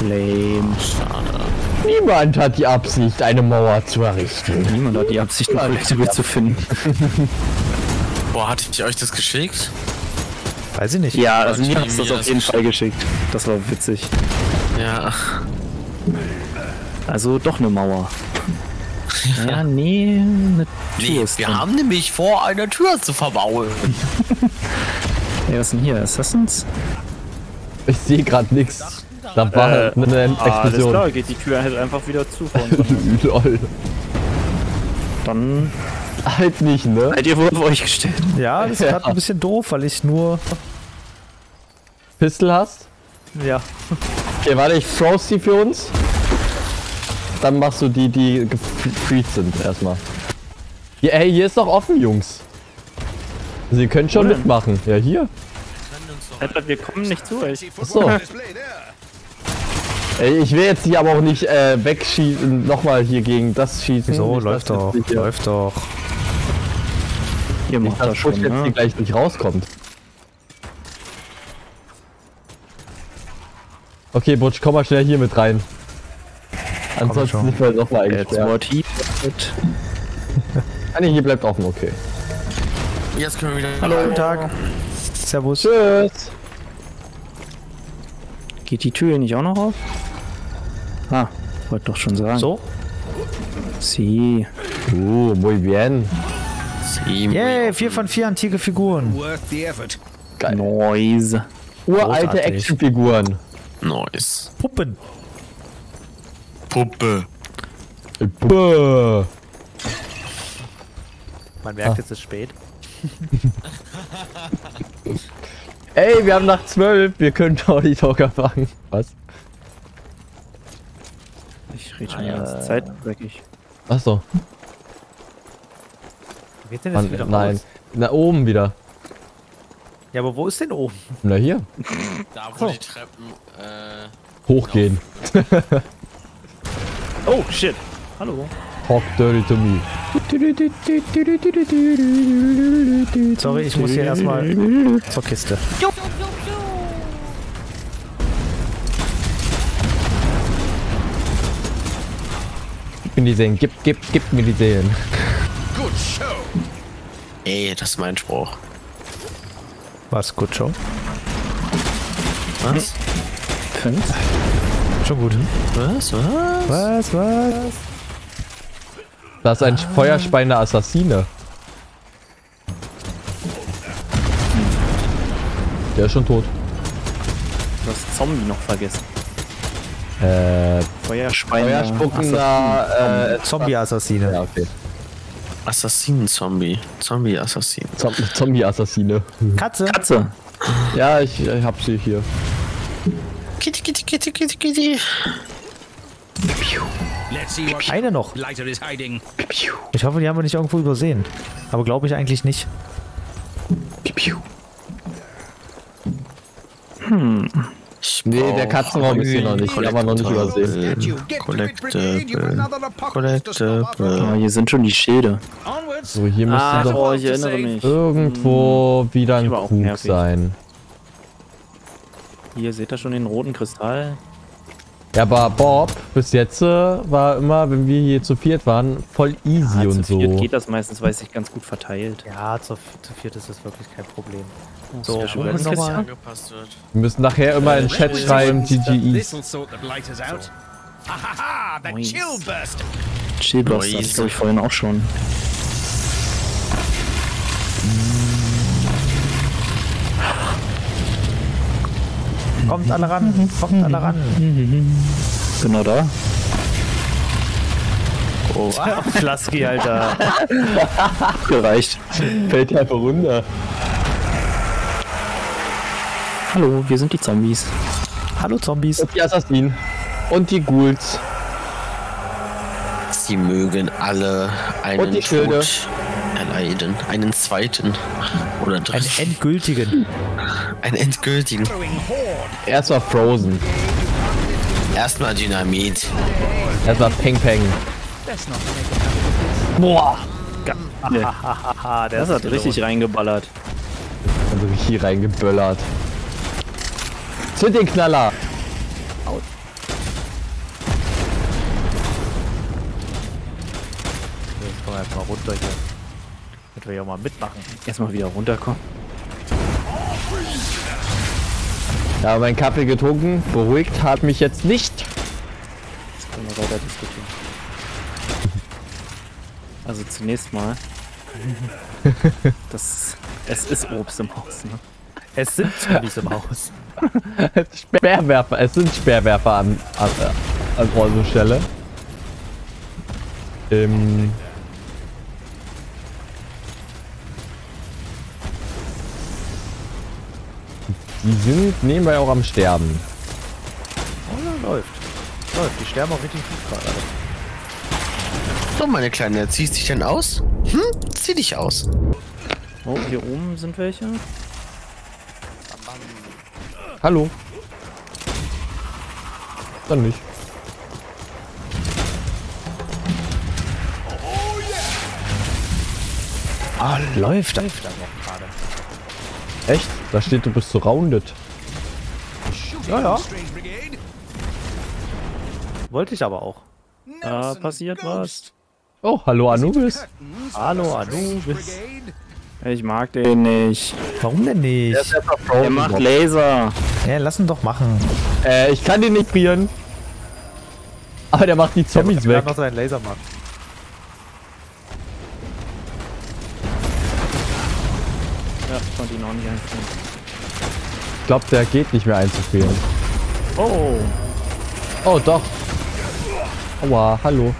Lame. schade. Niemand hat die Absicht, eine Mauer zu errichten. Niemand hat die Absicht, ein Collectible zu finden. Boah, hatte ich euch das geschickt? Weiß ich nicht. Ja, also mir hast du das auf jeden Fall geschickt. Das war witzig. Ja. Also doch eine Mauer. Ja, nee, eine Tür Nee, ist wir drin. haben nämlich vor, eine Tür zu verbauen. Ey, was ist denn hier? Assassins? Ich sehe gerade nichts. Da war Äh, eine Alles Explosion. klar, geht die Tür halt einfach wieder zu vor uns. Lol. Dann Halt nicht, ne? seid ihr wohl auf euch gestellt. Ja, das ist Ja. gerade ein bisschen doof, weil ich nur. Pistol hast? Ja. Okay, warte, ich froze die für uns. Dann machst du die, die gefreed sind erstmal. Ja, ey, hier ist doch offen, Jungs. Sie können schon mitmachen. Ja, hier. Alter, wir kommen nicht zu euch. Achso. Ich will jetzt hier aber auch nicht äh, wegschießen, nochmal hier gegen das schießen. So, Nicht, läuft doch. jetzt hier- Läuft doch. Ihr Nicht, macht das schon, jetzt hier ne? gleich nicht rauskommt. Okay, Butch, komm mal schnell hier mit rein. Ansonsten sind wir nochmal Jetzt eingesperrt. Hier. Ah, nee, hier bleibt offen, okay. Jetzt können wir wieder. Hallo, guten Tag. Servus. Tschüss. Geht die Tür nicht auch noch auf? Ah, wollte doch schon sagen. So? Sie. Uh, muy bien. Sieben. Yay, vier von vier antike Figuren. Worth the effort. Geil. Noise. Uralte. Actionfiguren. Nice. Puppen. Puppe. Bäh. Man merkt, es ist spät. Ey, wir haben nach 12. Wir können Tony Talker fangen. Was? Ich rede schon die ganze Zeit, sag ich. Achso. Geht denn Mann, wieder Nein. raus? Na, oben wieder. Ja, aber wo ist denn oben? Na, hier. Da wo die Treppen. Äh, Hochgehen. Oh, shit. Hallo. Talk dirty to me. Sorry, ich muss hier erstmal zur Kiste. Gib die Seelen. Gib, gib, gib mir die Seelen. Good show. ey, das ist mein Spruch. Was? Gut, schon. Was? Fünf. Schon gut. Was? Was? Was, was? Das ist ein feuerspeiender Assassine. Der ist schon tot. Du hast Zombie noch vergessen. Äh. Feuerspuckender, äh, Zombie-Assassine. ja, okay. Assassinen-Zombie. Zombie-Assassin. Zom Zombie-Assassine. Katze. Katze. Ja, ich, ich hab sie hier. Kitty, kitty, kitty, kitty, kitty. Eine noch. lighter is hiding. Ich hoffe, die haben wir nicht irgendwo übersehen. Aber glaube ich eigentlich nicht. Ich Nee, der Katzenraum ist hier noch nicht. Wir noch nicht übersehen. Collectible. our Collectible. Ah, hier sind schon die Schilde. Onwards. So, hier müsste Ach, doch oh, ich erinnere mich. irgendwo wieder ein aber Krug sein. Hier seht ihr schon den roten Kristall. Ja, aber Bob, bis jetzt äh, war immer, wenn wir hier zu viert waren, voll easy Ah, und zu viert so. geht das meistens, weil es sich ganz gut verteilt. Ja, zu, zu viert ist das wirklich kein Problem. So, So, Red nochmal. Angepasst wird. Wir müssen nachher immer in den Chat schreiben, GGEs. This'll sort the blighters out. Ha ha ha! The Nice. chill burst. Chillbuster, Noise. das glaube ich vorhin auch schon. Kommt alle ran. Kommt alle ran. Genau da. Oh, Flaski, Alter. gereicht. Fällt einfach runter. Hallo, wir sind die Zombies. Hallo Zombies. Und die Assassinen. Und die Ghouls. Sie mögen alle einen Und die Schilde. Tod erleiden. Einen zweiten. Oder Einen dritten. endgültigen. Einen endgültigen. Throwing horde. Erstmal Frozen. Erstmal Dynamit. Erstmal Peng Peng. Boah. Der das ist hat richtig reingeballert. Also richtig reingeböllert. Zünd den Knaller. Jetzt kommen wir erstmal runter hier. Damit wir ja mal mitmachen. Erstmal wieder runterkommen. Ja, mein Kaffee getrunken. Beruhigt hat mich jetzt nicht. Jetzt können wir weiter diskutieren. Also zunächst mal. Das, es ist Obst im Haus, ne? Es sind Zombies im Haus. Speerwerfer. Es sind Speerwerfer an, an, an Stelle. Ähm. Die sind nebenbei auch am Sterben. Oh, ja, läuft. Läuft. Die sterben auch richtig gut gerade. So, meine Kleine, ziehst dich denn aus? Hm? Zieh dich aus. Oh, hier oben sind welche. Hallo. Dann nicht. Ah, läuft. Läuft da noch gerade. Echt? Da steht, du bist surrounded. Ja, ja. Wollte ich aber auch. Da passiert was. Oh, hallo Anubis. Curtains Hallo, Anubis. Ich mag den nicht. Warum denn nicht? Er macht Laser. Ja, lass ihn doch machen. Äh, ich kann den nicht frieren. Aber der macht die Zombies Der weg. hat noch seinen Laser machen. Ihn auch nicht einführen. Ich glaube, der geht nicht mehr einzufrieren. Oh, Oh, doch. Aua, hallo.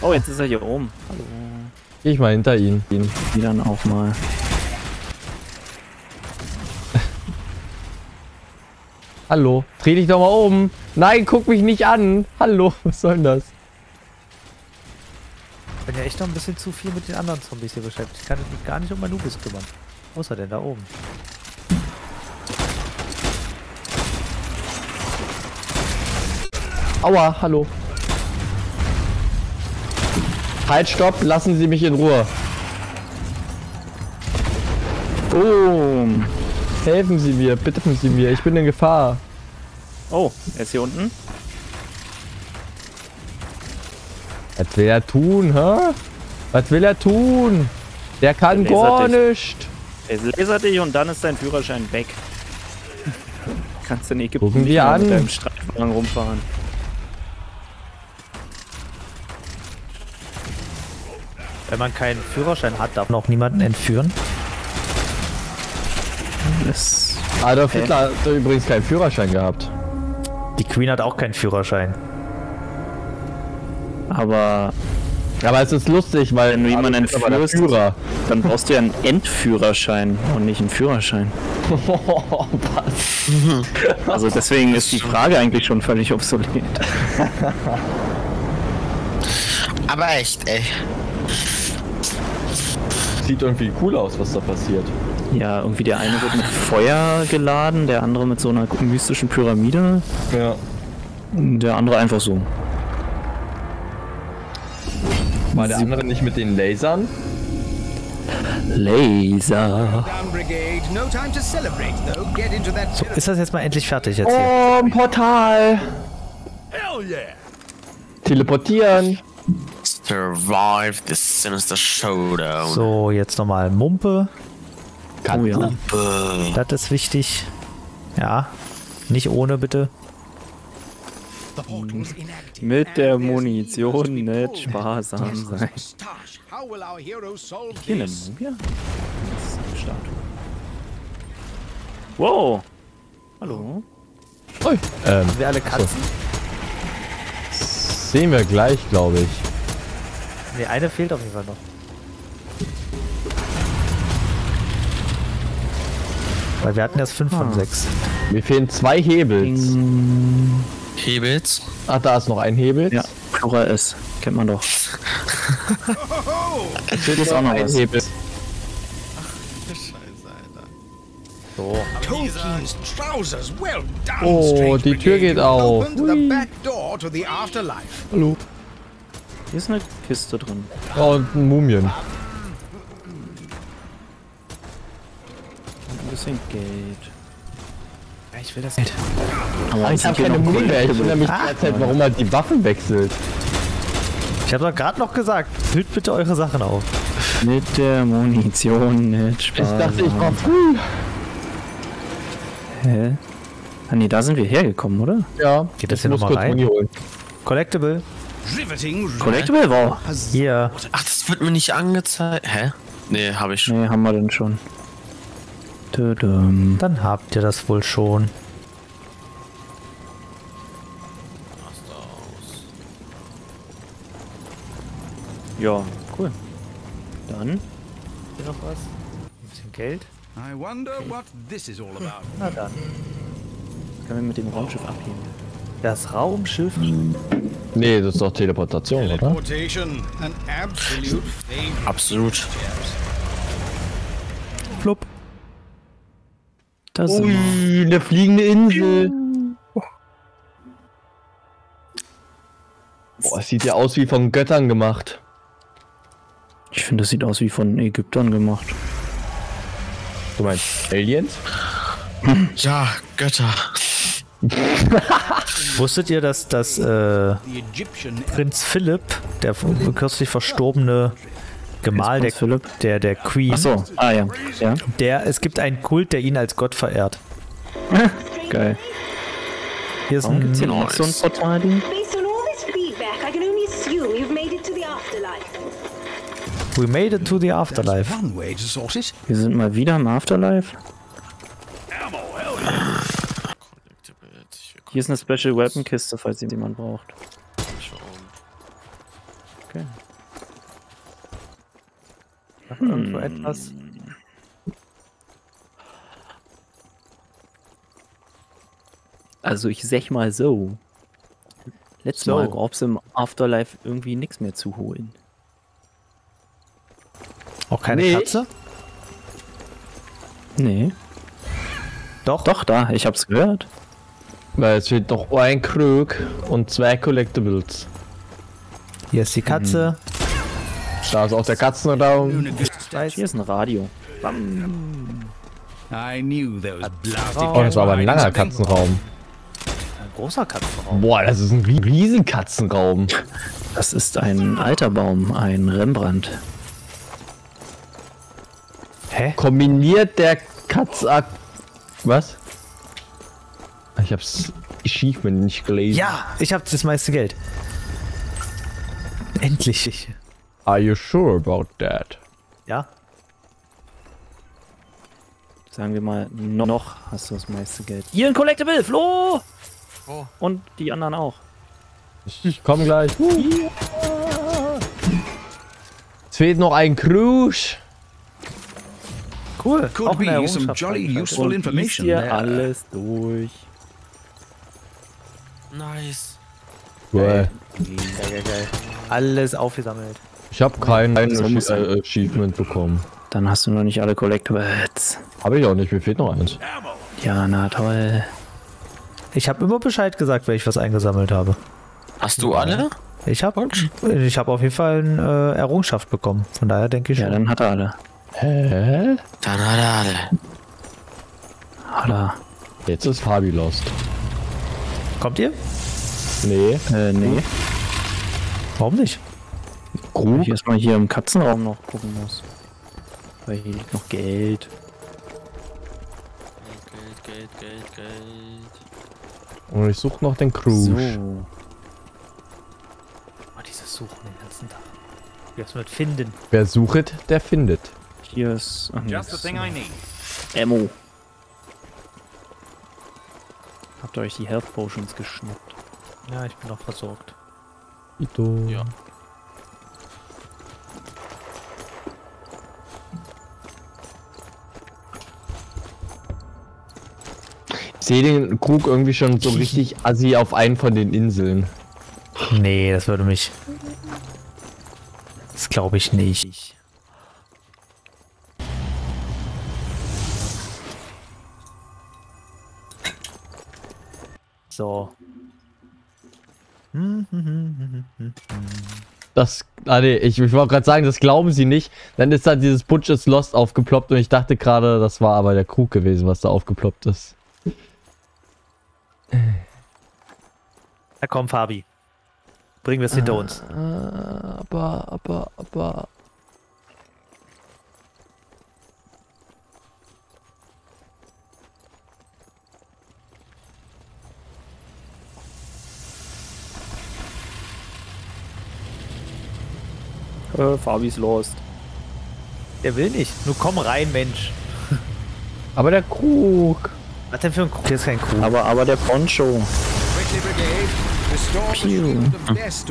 oh, jetzt ist er hier oben. Hallo. Geh ich mal hinter ihn. ihn. Die dann auch mal. Hallo. Dreh dich doch mal um. Nein, guck mich nicht an. Hallo, was soll denn das? Ich bin ja echt noch ein bisschen zu viel mit den anderen Zombies hier beschäftigt. Ich kann mich gar nicht um Anubis kümmern. Außer denn da oben. Aua, hallo. Halt, stopp, lassen Sie mich in Ruhe. Boom. Helfen Sie mir, bitten Sie mir, ich bin in Gefahr. Oh, er ist hier unten. Was will er tun, hä? Was will er tun? Der kann Der gar dich. nicht. Er lasert dich und dann ist dein Führerschein weg. Kannst du in Ägypten Gucken nicht wir an. mit deinem Streifwagen rumfahren. Wenn man keinen Führerschein hat, darf man auch niemanden entführen. Das Adolf Hitler hat übrigens keinen Führerschein gehabt. Die Queen hat auch keinen Führerschein. Aber Aber es ist lustig, weil Wenn war der entführst- Führer. dann brauchst du ja einen Endführerschein und nicht einen Führerschein. Also deswegen ist die Frage eigentlich schon völlig obsolet. Aber echt, ey. Sieht irgendwie cool aus, was da passiert. Ja, irgendwie der eine wird mit Feuer geladen, der andere mit so einer mystischen Pyramide, Ja. der andere einfach so. War der andere nicht mit den Lasern? Laser. Down Brigade. No time to celebrate, though. Get into that pyramid. Ist das jetzt mal endlich fertig jetzt hier? Oh, ein Portal. Hell yeah! Teleportieren. Survive the sinister showdown. So, jetzt nochmal Mumpe. Oh ja. Das ist wichtig. Ja. Nicht ohne, bitte. Mit der Munition nicht sparsam sein. Hier eine? Mumie? Das ist eine Statue. Wow. Hallo. Ui. Ähm, Wir alle Katzen? Das sehen wir gleich, glaube ich. Nee, eine fehlt auf jeden Fall noch. Weil wir hatten erst 5 von 6. Mir fehlen zwei Hebels. Hebels. Ach, da ist noch ein Hebel. Ja, Plural S. Kennt man doch. Hier ist auch noch ein was. Hebel. Done, Oh, die Tür geht auf. Hallo. Hier ist eine Kiste drin. Oh, und ein Mumien. Und ein bisschen Geld. Ich will das nicht. Aber Ich habe keine Mumien mehr. Ich wundere mich die ganze Zeit, warum er die Waffen wechselt. Ich habe doch gerade noch gesagt, füllt bitte eure Sachen auf. Mit der Munition nicht Ich Spaß. dachte, ich war früh. Hä? Ah nee, da sind wir hergekommen, oder? Ja. Geht das ich hier muss noch mal kurz rein? Muni. Collectible. Riveting. Collectible wow. Hier. Ach, das wird mir nicht angezeigt. Hä? Nee, habe ich schon. Nee, haben wir denn schon. Dann habt ihr das wohl schon. Ja, cool. Dann. Hier noch was? Ein bisschen Geld. I wonder what this is all about. Na dann. Können wir mit dem Raumschiff abheben. Das Raumschiff. Nee, das ist doch Teleportation, oder? Teleportation, an absolute favorite. Absolut. Flupp. Das sind wir. Ui, eine fliegende Insel. Boah, es sieht ja aus wie von Göttern gemacht. Ich finde, das sieht aus wie von Ägyptern gemacht. Du meinst Aliens? Ja, Götter. Wusstet ihr, dass das äh, Prinz Philipp, der kürzlich verstorbene Gemahl der, der, der Queen, Achso, ah ja. Ja, der, es gibt einen Kult, der ihn als Gott verehrt. geil. Hier ist Warum gibt's hier ein, noch so ein afterlife. We made it to the afterlife. one way to sort it. Wir sind mal wieder im Afterlife. Hier ist eine Special Weapon Kiste, falls jemand braucht. Okay. Irgendwo etwas. Also ich sag mal so. Letztes So. Mal gab es im Afterlife irgendwie nichts mehr zu holen. Auch keine Nee. Katze? Nee. Doch. Doch, da, ich hab's gehört. Weil es fehlt noch ein Krug und zwei Collectibles. Hier ist die Katze. Da ist auch der Katzenraum. Hier ist ein Radio. Blasted Oh, das war aber ein langer. Katzenraum. Ein großer Katzenraum. Boah, das ist ein rie- riesen Katzenraum. Das ist ein alter Baum, ein Rembrandt. Hä? Kombiniert der Katzak. Was? Ich hab's Achievement nicht gelesen. Ja, ich habe das meiste Geld. Endlich. Are you sure about that? Ja. Sagen wir mal, no- noch hast du das meiste Geld. Hier ein Collectible, Flo! Wo? Und die anderen auch. Ich komm gleich. Es fehlt noch ein Krug. Cool. Could Auch eine be some jolly useful Und information hier there. alles durch. Nice. Geil. Alles aufgesammelt. Ich hab kein äh, Achievement bekommen. Dann hast du noch nicht alle Collectibles. Habe ich auch nicht, mir fehlt noch eins. Ja, na toll. Ich habe immer Bescheid gesagt, wenn ich was eingesammelt habe. Hast du alle? Ich habe ich hab auf jeden Fall eine äh, Errungenschaft bekommen. Von daher denke ich Ja, schon. dann hat er alle. Hä? Dann hat er alle. Hat er. Jetzt ist Fabi lost. Kommt ihr? Nee. Äh, nee. Warum nicht? Krug? ich erstmal hier im Katzenraum noch gucken muss. Weil hier liegt noch Geld. Geld, Geld, Geld, Geld. Und ich suche noch den Krug. So. Oh, dieses Suchen den ganzen Tag. Wie was mit Finden? Wer sucht, der findet. Hier ist. Ach, Just the das thing I need. Ammo. Habt ihr euch die Health Potions geschnappt? Ja, ich bin auch versorgt. Ito. Ja. Sehe den Krug irgendwie schon so richtig assi auf einen von den Inseln. Nee, das würde mich. Das glaube ich nicht. So. Das, ah nee, ich, ich wollte gerade sagen, das glauben sie nicht. Dann ist da dieses Butch is Lost aufgeploppt und ich dachte gerade, das war aber der Krug gewesen, was da aufgeploppt ist. Na komm, Fabi. Bringen wir es hinter uns. Aber, aber, aber. Äh, Fabi ist lost. Der will nicht. Nur komm rein, Mensch. Aber der Krug. Was denn für ein Krug? Hier ist kein Krug. Aber, aber der Poncho.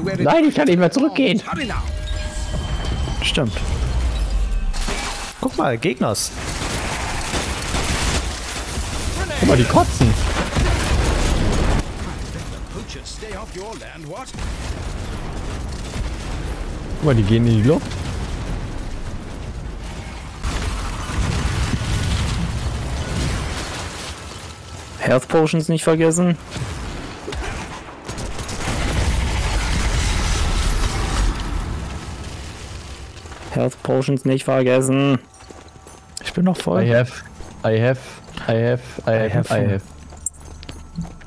Where it Nein, ich kann nicht mehr zurückgehen. Stimmt. Guck mal, Gegners. Guck mal, die kotzen. Guck mal, die gehen in die Luft. Health Potions nicht vergessen. Health Potions nicht vergessen. Ich bin noch voll. I have, I have, I have, I have, I have.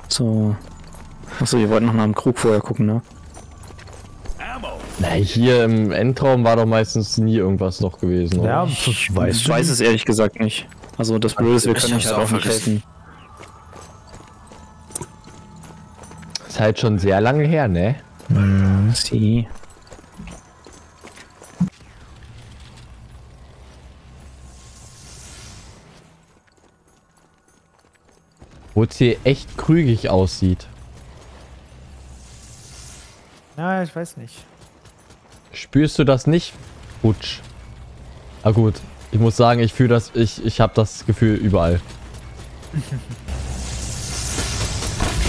So. Achso, wir wollten noch nach dem Krug vorher gucken, ne? Na, hier im Endraum war doch meistens nie irgendwas noch gewesen. Oder? Ja, das weißt Ich weiß es ehrlich gesagt nicht. Also das Blöde ist, wir Ich können hab's halt auch nicht vergessen. helfen. Ist halt schon sehr lange her, ne? Sie. Wo es hier echt krügig aussieht. Ja, ich weiß nicht. Spürst du das nicht, Butch? Ah gut, ich muss sagen, ich fühle das, ich, ich habe das Gefühl überall.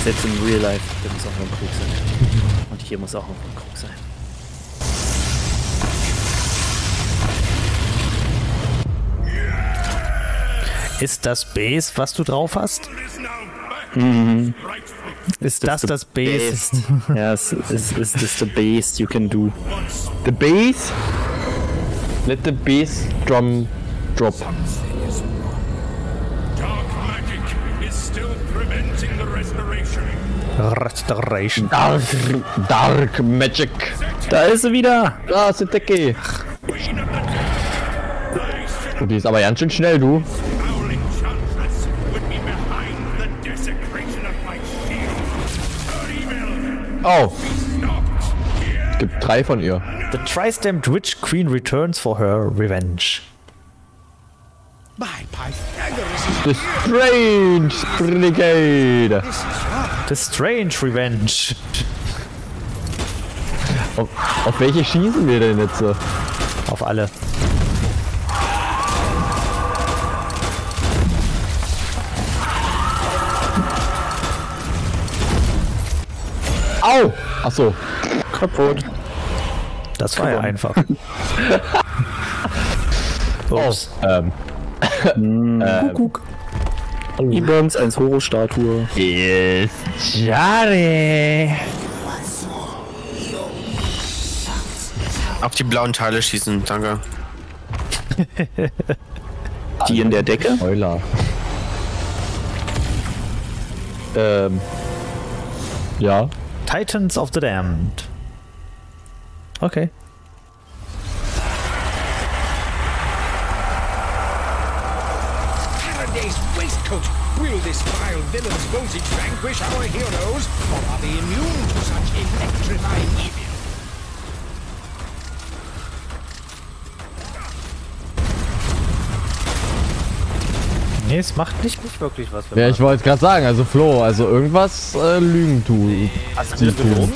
Selbst im Real Life, der muss auch noch ein Krug sein. Und hier muss auch noch ein Krug sein. Ist das Base, was du drauf hast? Ist das das Base? Ja, es ist ist the best you can do. The bass? Let the bass drum drop. Restoration. Dark, dark magic. Da ist sie wieder! Da ist die Decke. Und die ist aber ganz schön schnell, du. Oh, es gibt drei von ihr. The Tri-Stamped Witch Queen returns for her revenge. By Pythagoras, The Strange Brigade. The Strange Revenge. Auf, auf welche schießen wir denn jetzt? so? Auf alle. Au! Achso. Kaputt. Das war ja einfach. Ups. Ähm. Kuckuck. Übrigens als Horo-Statue. Ist schade. Auf die blauen Teile schießen, danke. Die in der Decke? Euler. Ähm. Ja. Titans of the Damned. Okay. This vile villain's voltage vanquish our heroes, or are they immune to such electrifying evil? Nee, es macht nicht, nicht wirklich was. Ja, ich wollte gerade sagen, also Flo, also irgendwas äh, lügen tu. Hast sie tun.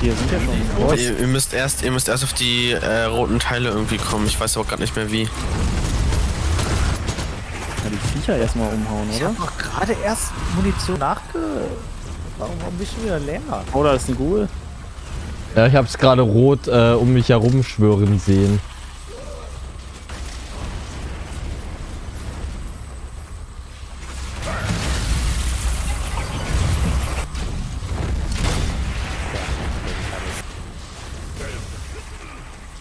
Hier sind ja schon. Oh, Ihr, ihr, müsst erst, ihr müsst erst auf die äh, roten Teile irgendwie kommen. Ich weiß aber gerade nicht mehr wie. Ja, die Viecher erstmal umhauen, Ich oder? habe doch gerade erst Munition nachge... Warum, warum bist du wieder leer? Oh, da ist ein Ghoul. Ja, ich hab's gerade rot äh, um mich herum schwören sehen.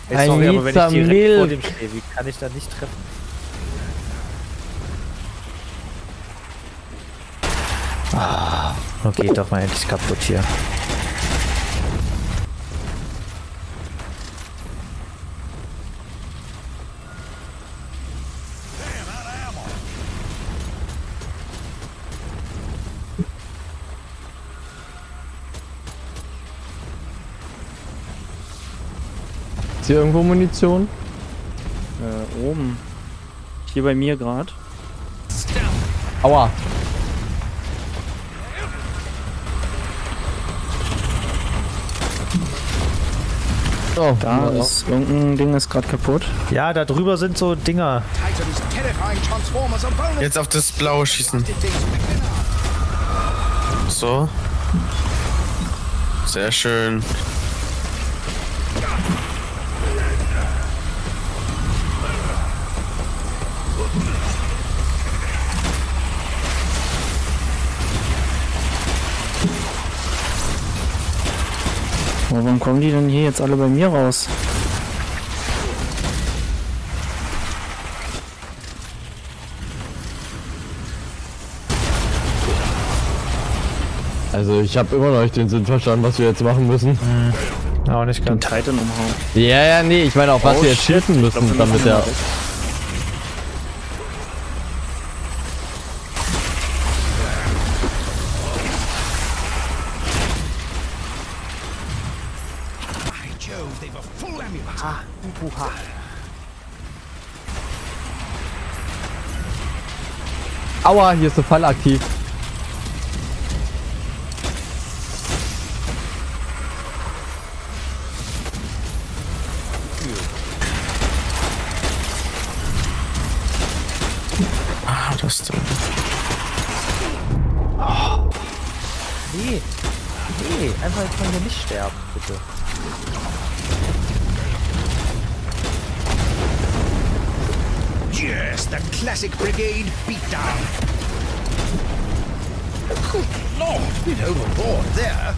Ey, I sorry, aber wenn ich direkt vor milk. dem stehe, wie kann ich da nicht treffen? Ah, okay, doch mal endlich kaputt hier. Ist hier irgendwo Munition? Äh, oben. Hier bei mir gerade. Aua. Oh, Da ja. ist irgendein Ding ist gerade kaputt. Ja, da drüber sind so Dinger. Jetzt auf das blaue schießen. So. Sehr schön. Oh, warum kommen die denn hier jetzt alle bei mir raus? Also ich habe immer noch nicht den Sinn verstanden, was wir jetzt machen müssen. Auch nicht Den ganz. Titan umhauen. Ja, ja, nee, ich meine auch, was Oh, wir jetzt shit. schießen glaub, müssen, wir damit der... Aua, hier ist eine Falle aktiv. Ah, das da. Nee. Nee, einfach jetzt mal hier nicht sterben, bitte. Yes, the classic brigade beatdown. Good lord, bit overboard there.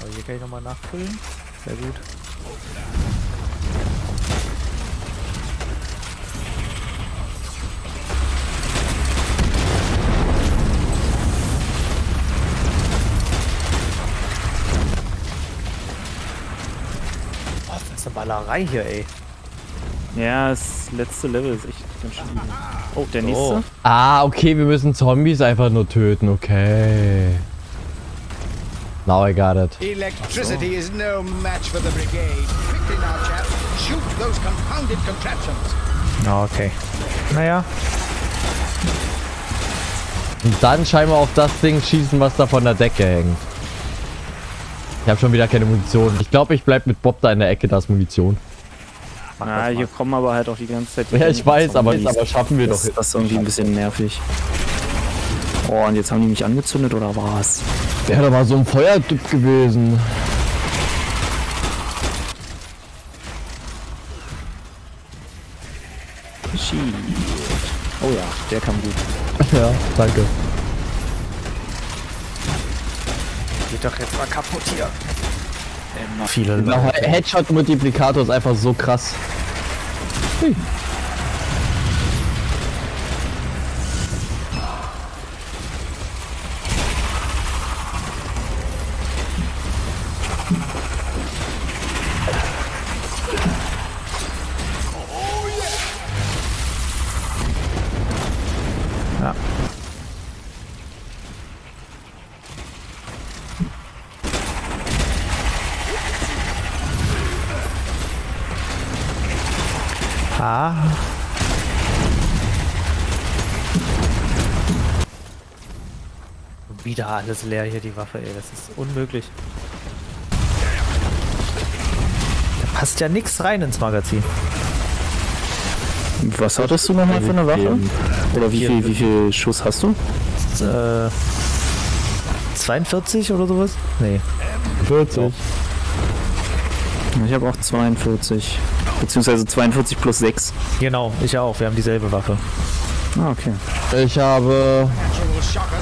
Aber hier kann ich nochmal nachfüllen. Sehr gut. Oh, Ballerei hier, ey. Ja, das letzte Level ist echt ganz schön. Oh, der So. nächste. Ah, okay, wir müssen Zombies einfach nur töten, okay. Now I got it. Electricity is no match for the brigade. Quickly now, chaps. Shoot those confounded contraptions. Ah, okay. Naja, Und dann scheinbar auf das Ding schießen, was da von der Decke hängt. Ich habe schon wieder keine Munition. Ich glaube, ich bleib mit Bob da in der Ecke, da ist Munition. Ah, hier kommen aber halt auch die ganze Zeit. die Ja, ich weiß, aber, Zombies. aber schaffen wir das, doch. das ist irgendwie ein bisschen nervig. Oh, und jetzt haben die mich angezündet oder was? Wäre doch mal so ein Feuertyp gewesen. Oh ja, der kam gut. Ja, danke. geht doch jetzt mal kaputt hier. Immer viele Der Leute. Headshot-Multiplikator ist einfach so krass. Ja. Wieder alles leer hier, die Waffe, ey. Das ist unmöglich. Da passt ja nichts rein ins Magazin. Was hattest du nochmal für eine Waffe? Oder wie viel, wie viel Schuss hast du? Äh, 42 oder sowas? Nee. 40. Ich habe auch 42. Beziehungsweise 42 plus 6. Genau, ich auch. Wir haben dieselbe Waffe. Ah, okay. Ich habe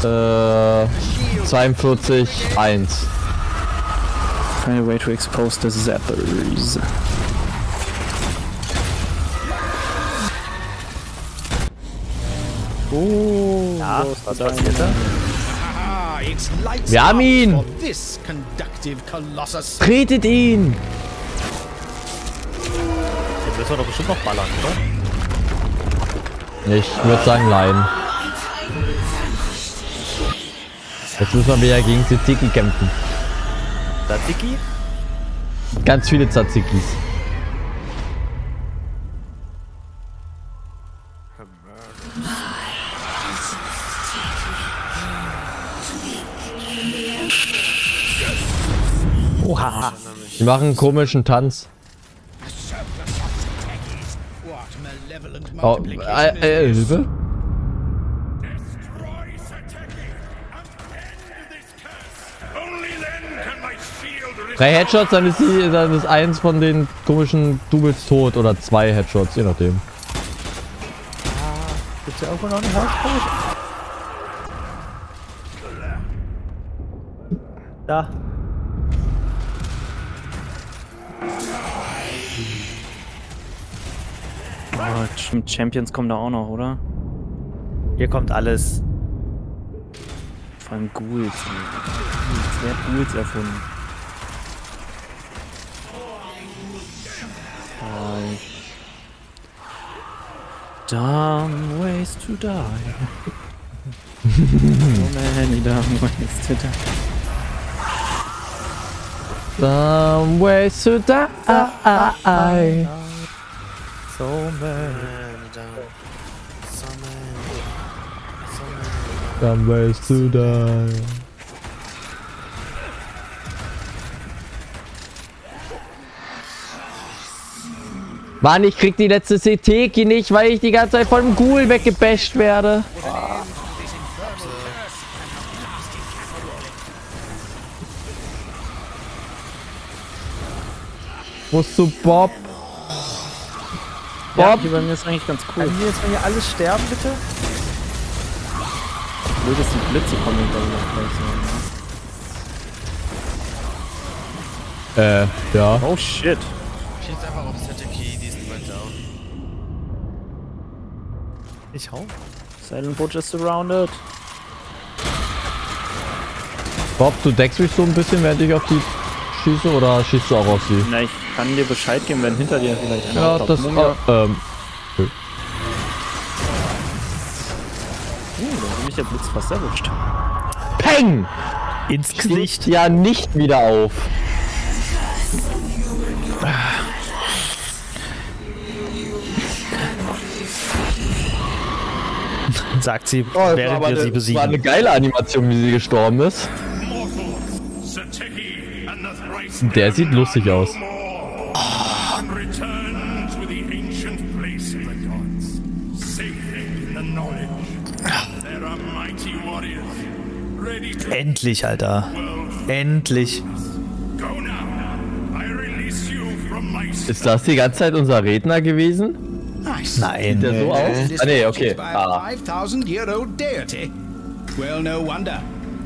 äh, 42, 1. Find a way to expose the zappers. Oh, Ja, was passiert da? Wir haben ihn! Tretet ihn! Müssen wir doch bestimmt noch ballern, oder? Ich würde sagen, nein. Jetzt müssen wir wieder gegen Tzatziki kämpfen. Tzatziki? Ganz viele Tzatziki's. Oha. Die machen einen komischen Tanz. Oh, äh, äh? Hilfe? Drei Headshots, dann ist, die, dann ist eins von den komischen Doubles tot. Oder zwei Headshots, je nachdem. Gibt's ja irgendwo noch einen Hausboot? Da. Oh, stimmt, Champions kommen da auch noch, oder? Hier kommt alles. Vor allem Ghouls. Wer hat Ghouls erfunden? Hi. Dumb ways to die. so many dumb ways to die. Some ways to die. So man. Some ways to die. Mann, ich krieg die letzte CT nicht, weil ich die ganze Zeit von dem Ghoul weggebasht werde. Wo ist du Bob? Ja, Bob? hier bei mir ist eigentlich ganz cool. Können wir jetzt mal hier alles sterben, bitte? Blöd ist, die Blitze kommen glaube ich auch gleich so. Äh, ja. Oh shit. Schießt einfach auf Sateki, die sind bald down. Ich hau. Silent Boat is surrounded. Bob, du deckst mich so ein bisschen, während ich auf die schieße, oder schießt du auch auf sie? Na, ich kann dir Bescheid geben, wenn hinter dir vielleicht einer Ja, das, äh, ähm, Uh, da hat mich der Blitz fast erwischt. Peng! Ins Gesicht. Ja, nicht wieder auf. Sagt sie, Oh, während wir sie eine, das war eine besiegen. geile Animation, wie sie gestorben ist. Mighty warriors ready to Endlich, Alter. Endlich. Ist das die ganze Zeit unser Redner gewesen? Nein. Der so aus? Ah, nee, okay. Ah. a 5,000 year old deity. Well, no wonder.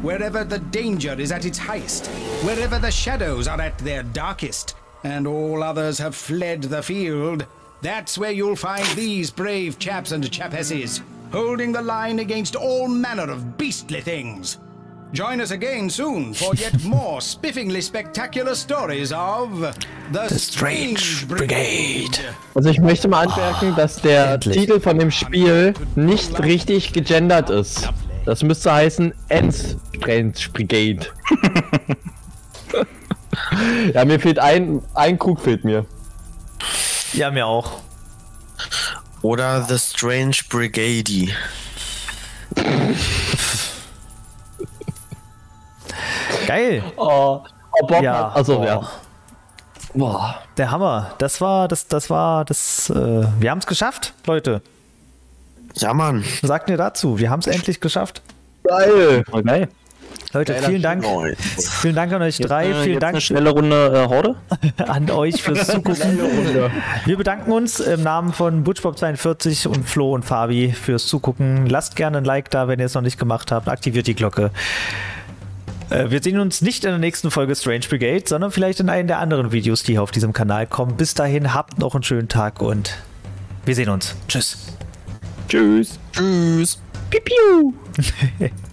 Wherever the danger is at its highest, wherever the shadows are at their darkest, and all others have fled the field, that's where you'll find these brave chaps and chapesses, holding the line against all manner of beastly things. Join us again soon for yet more spiffingly spectacular stories of the, Strange Brigade. Also ich möchte mal anmerken, ah, dass der Endlich. Titel von dem Spiel nicht richtig gegendert ist. Das müsste heißen Ends Strange Brigade. ja, mir fehlt ein, ein Krug fehlt mir. Ja, mir auch. Oder The Strange Brigade. Geil. Oh, oh Bock Ja, hat- also oh. ja. Boah. Der Hammer. Das war, das, das war, das, äh, wir haben es geschafft, Leute. Ja, Mann. Was sagt ihr dazu? Wir haben es endlich geschafft. Geil. Voll geil. Leute, vielen Dank. Vielen Dank an euch drei. Äh, Vielen jetzt Dank Eine schnelle Runde äh, Horde. an euch fürs Zugucken. Wir bedanken uns im Namen von ButchBob42 und Flo und Fabi fürs Zugucken. Lasst gerne ein Like da, wenn ihr es noch nicht gemacht habt. Aktiviert die Glocke. Äh, Wir sehen uns nicht in der nächsten Folge Strange Brigade, sondern vielleicht in einem der anderen Videos, die hier auf diesem Kanal kommen. Bis dahin, habt noch einen schönen Tag und wir sehen uns. Tschüss. Tschüss. Tschüss. Piu, piu.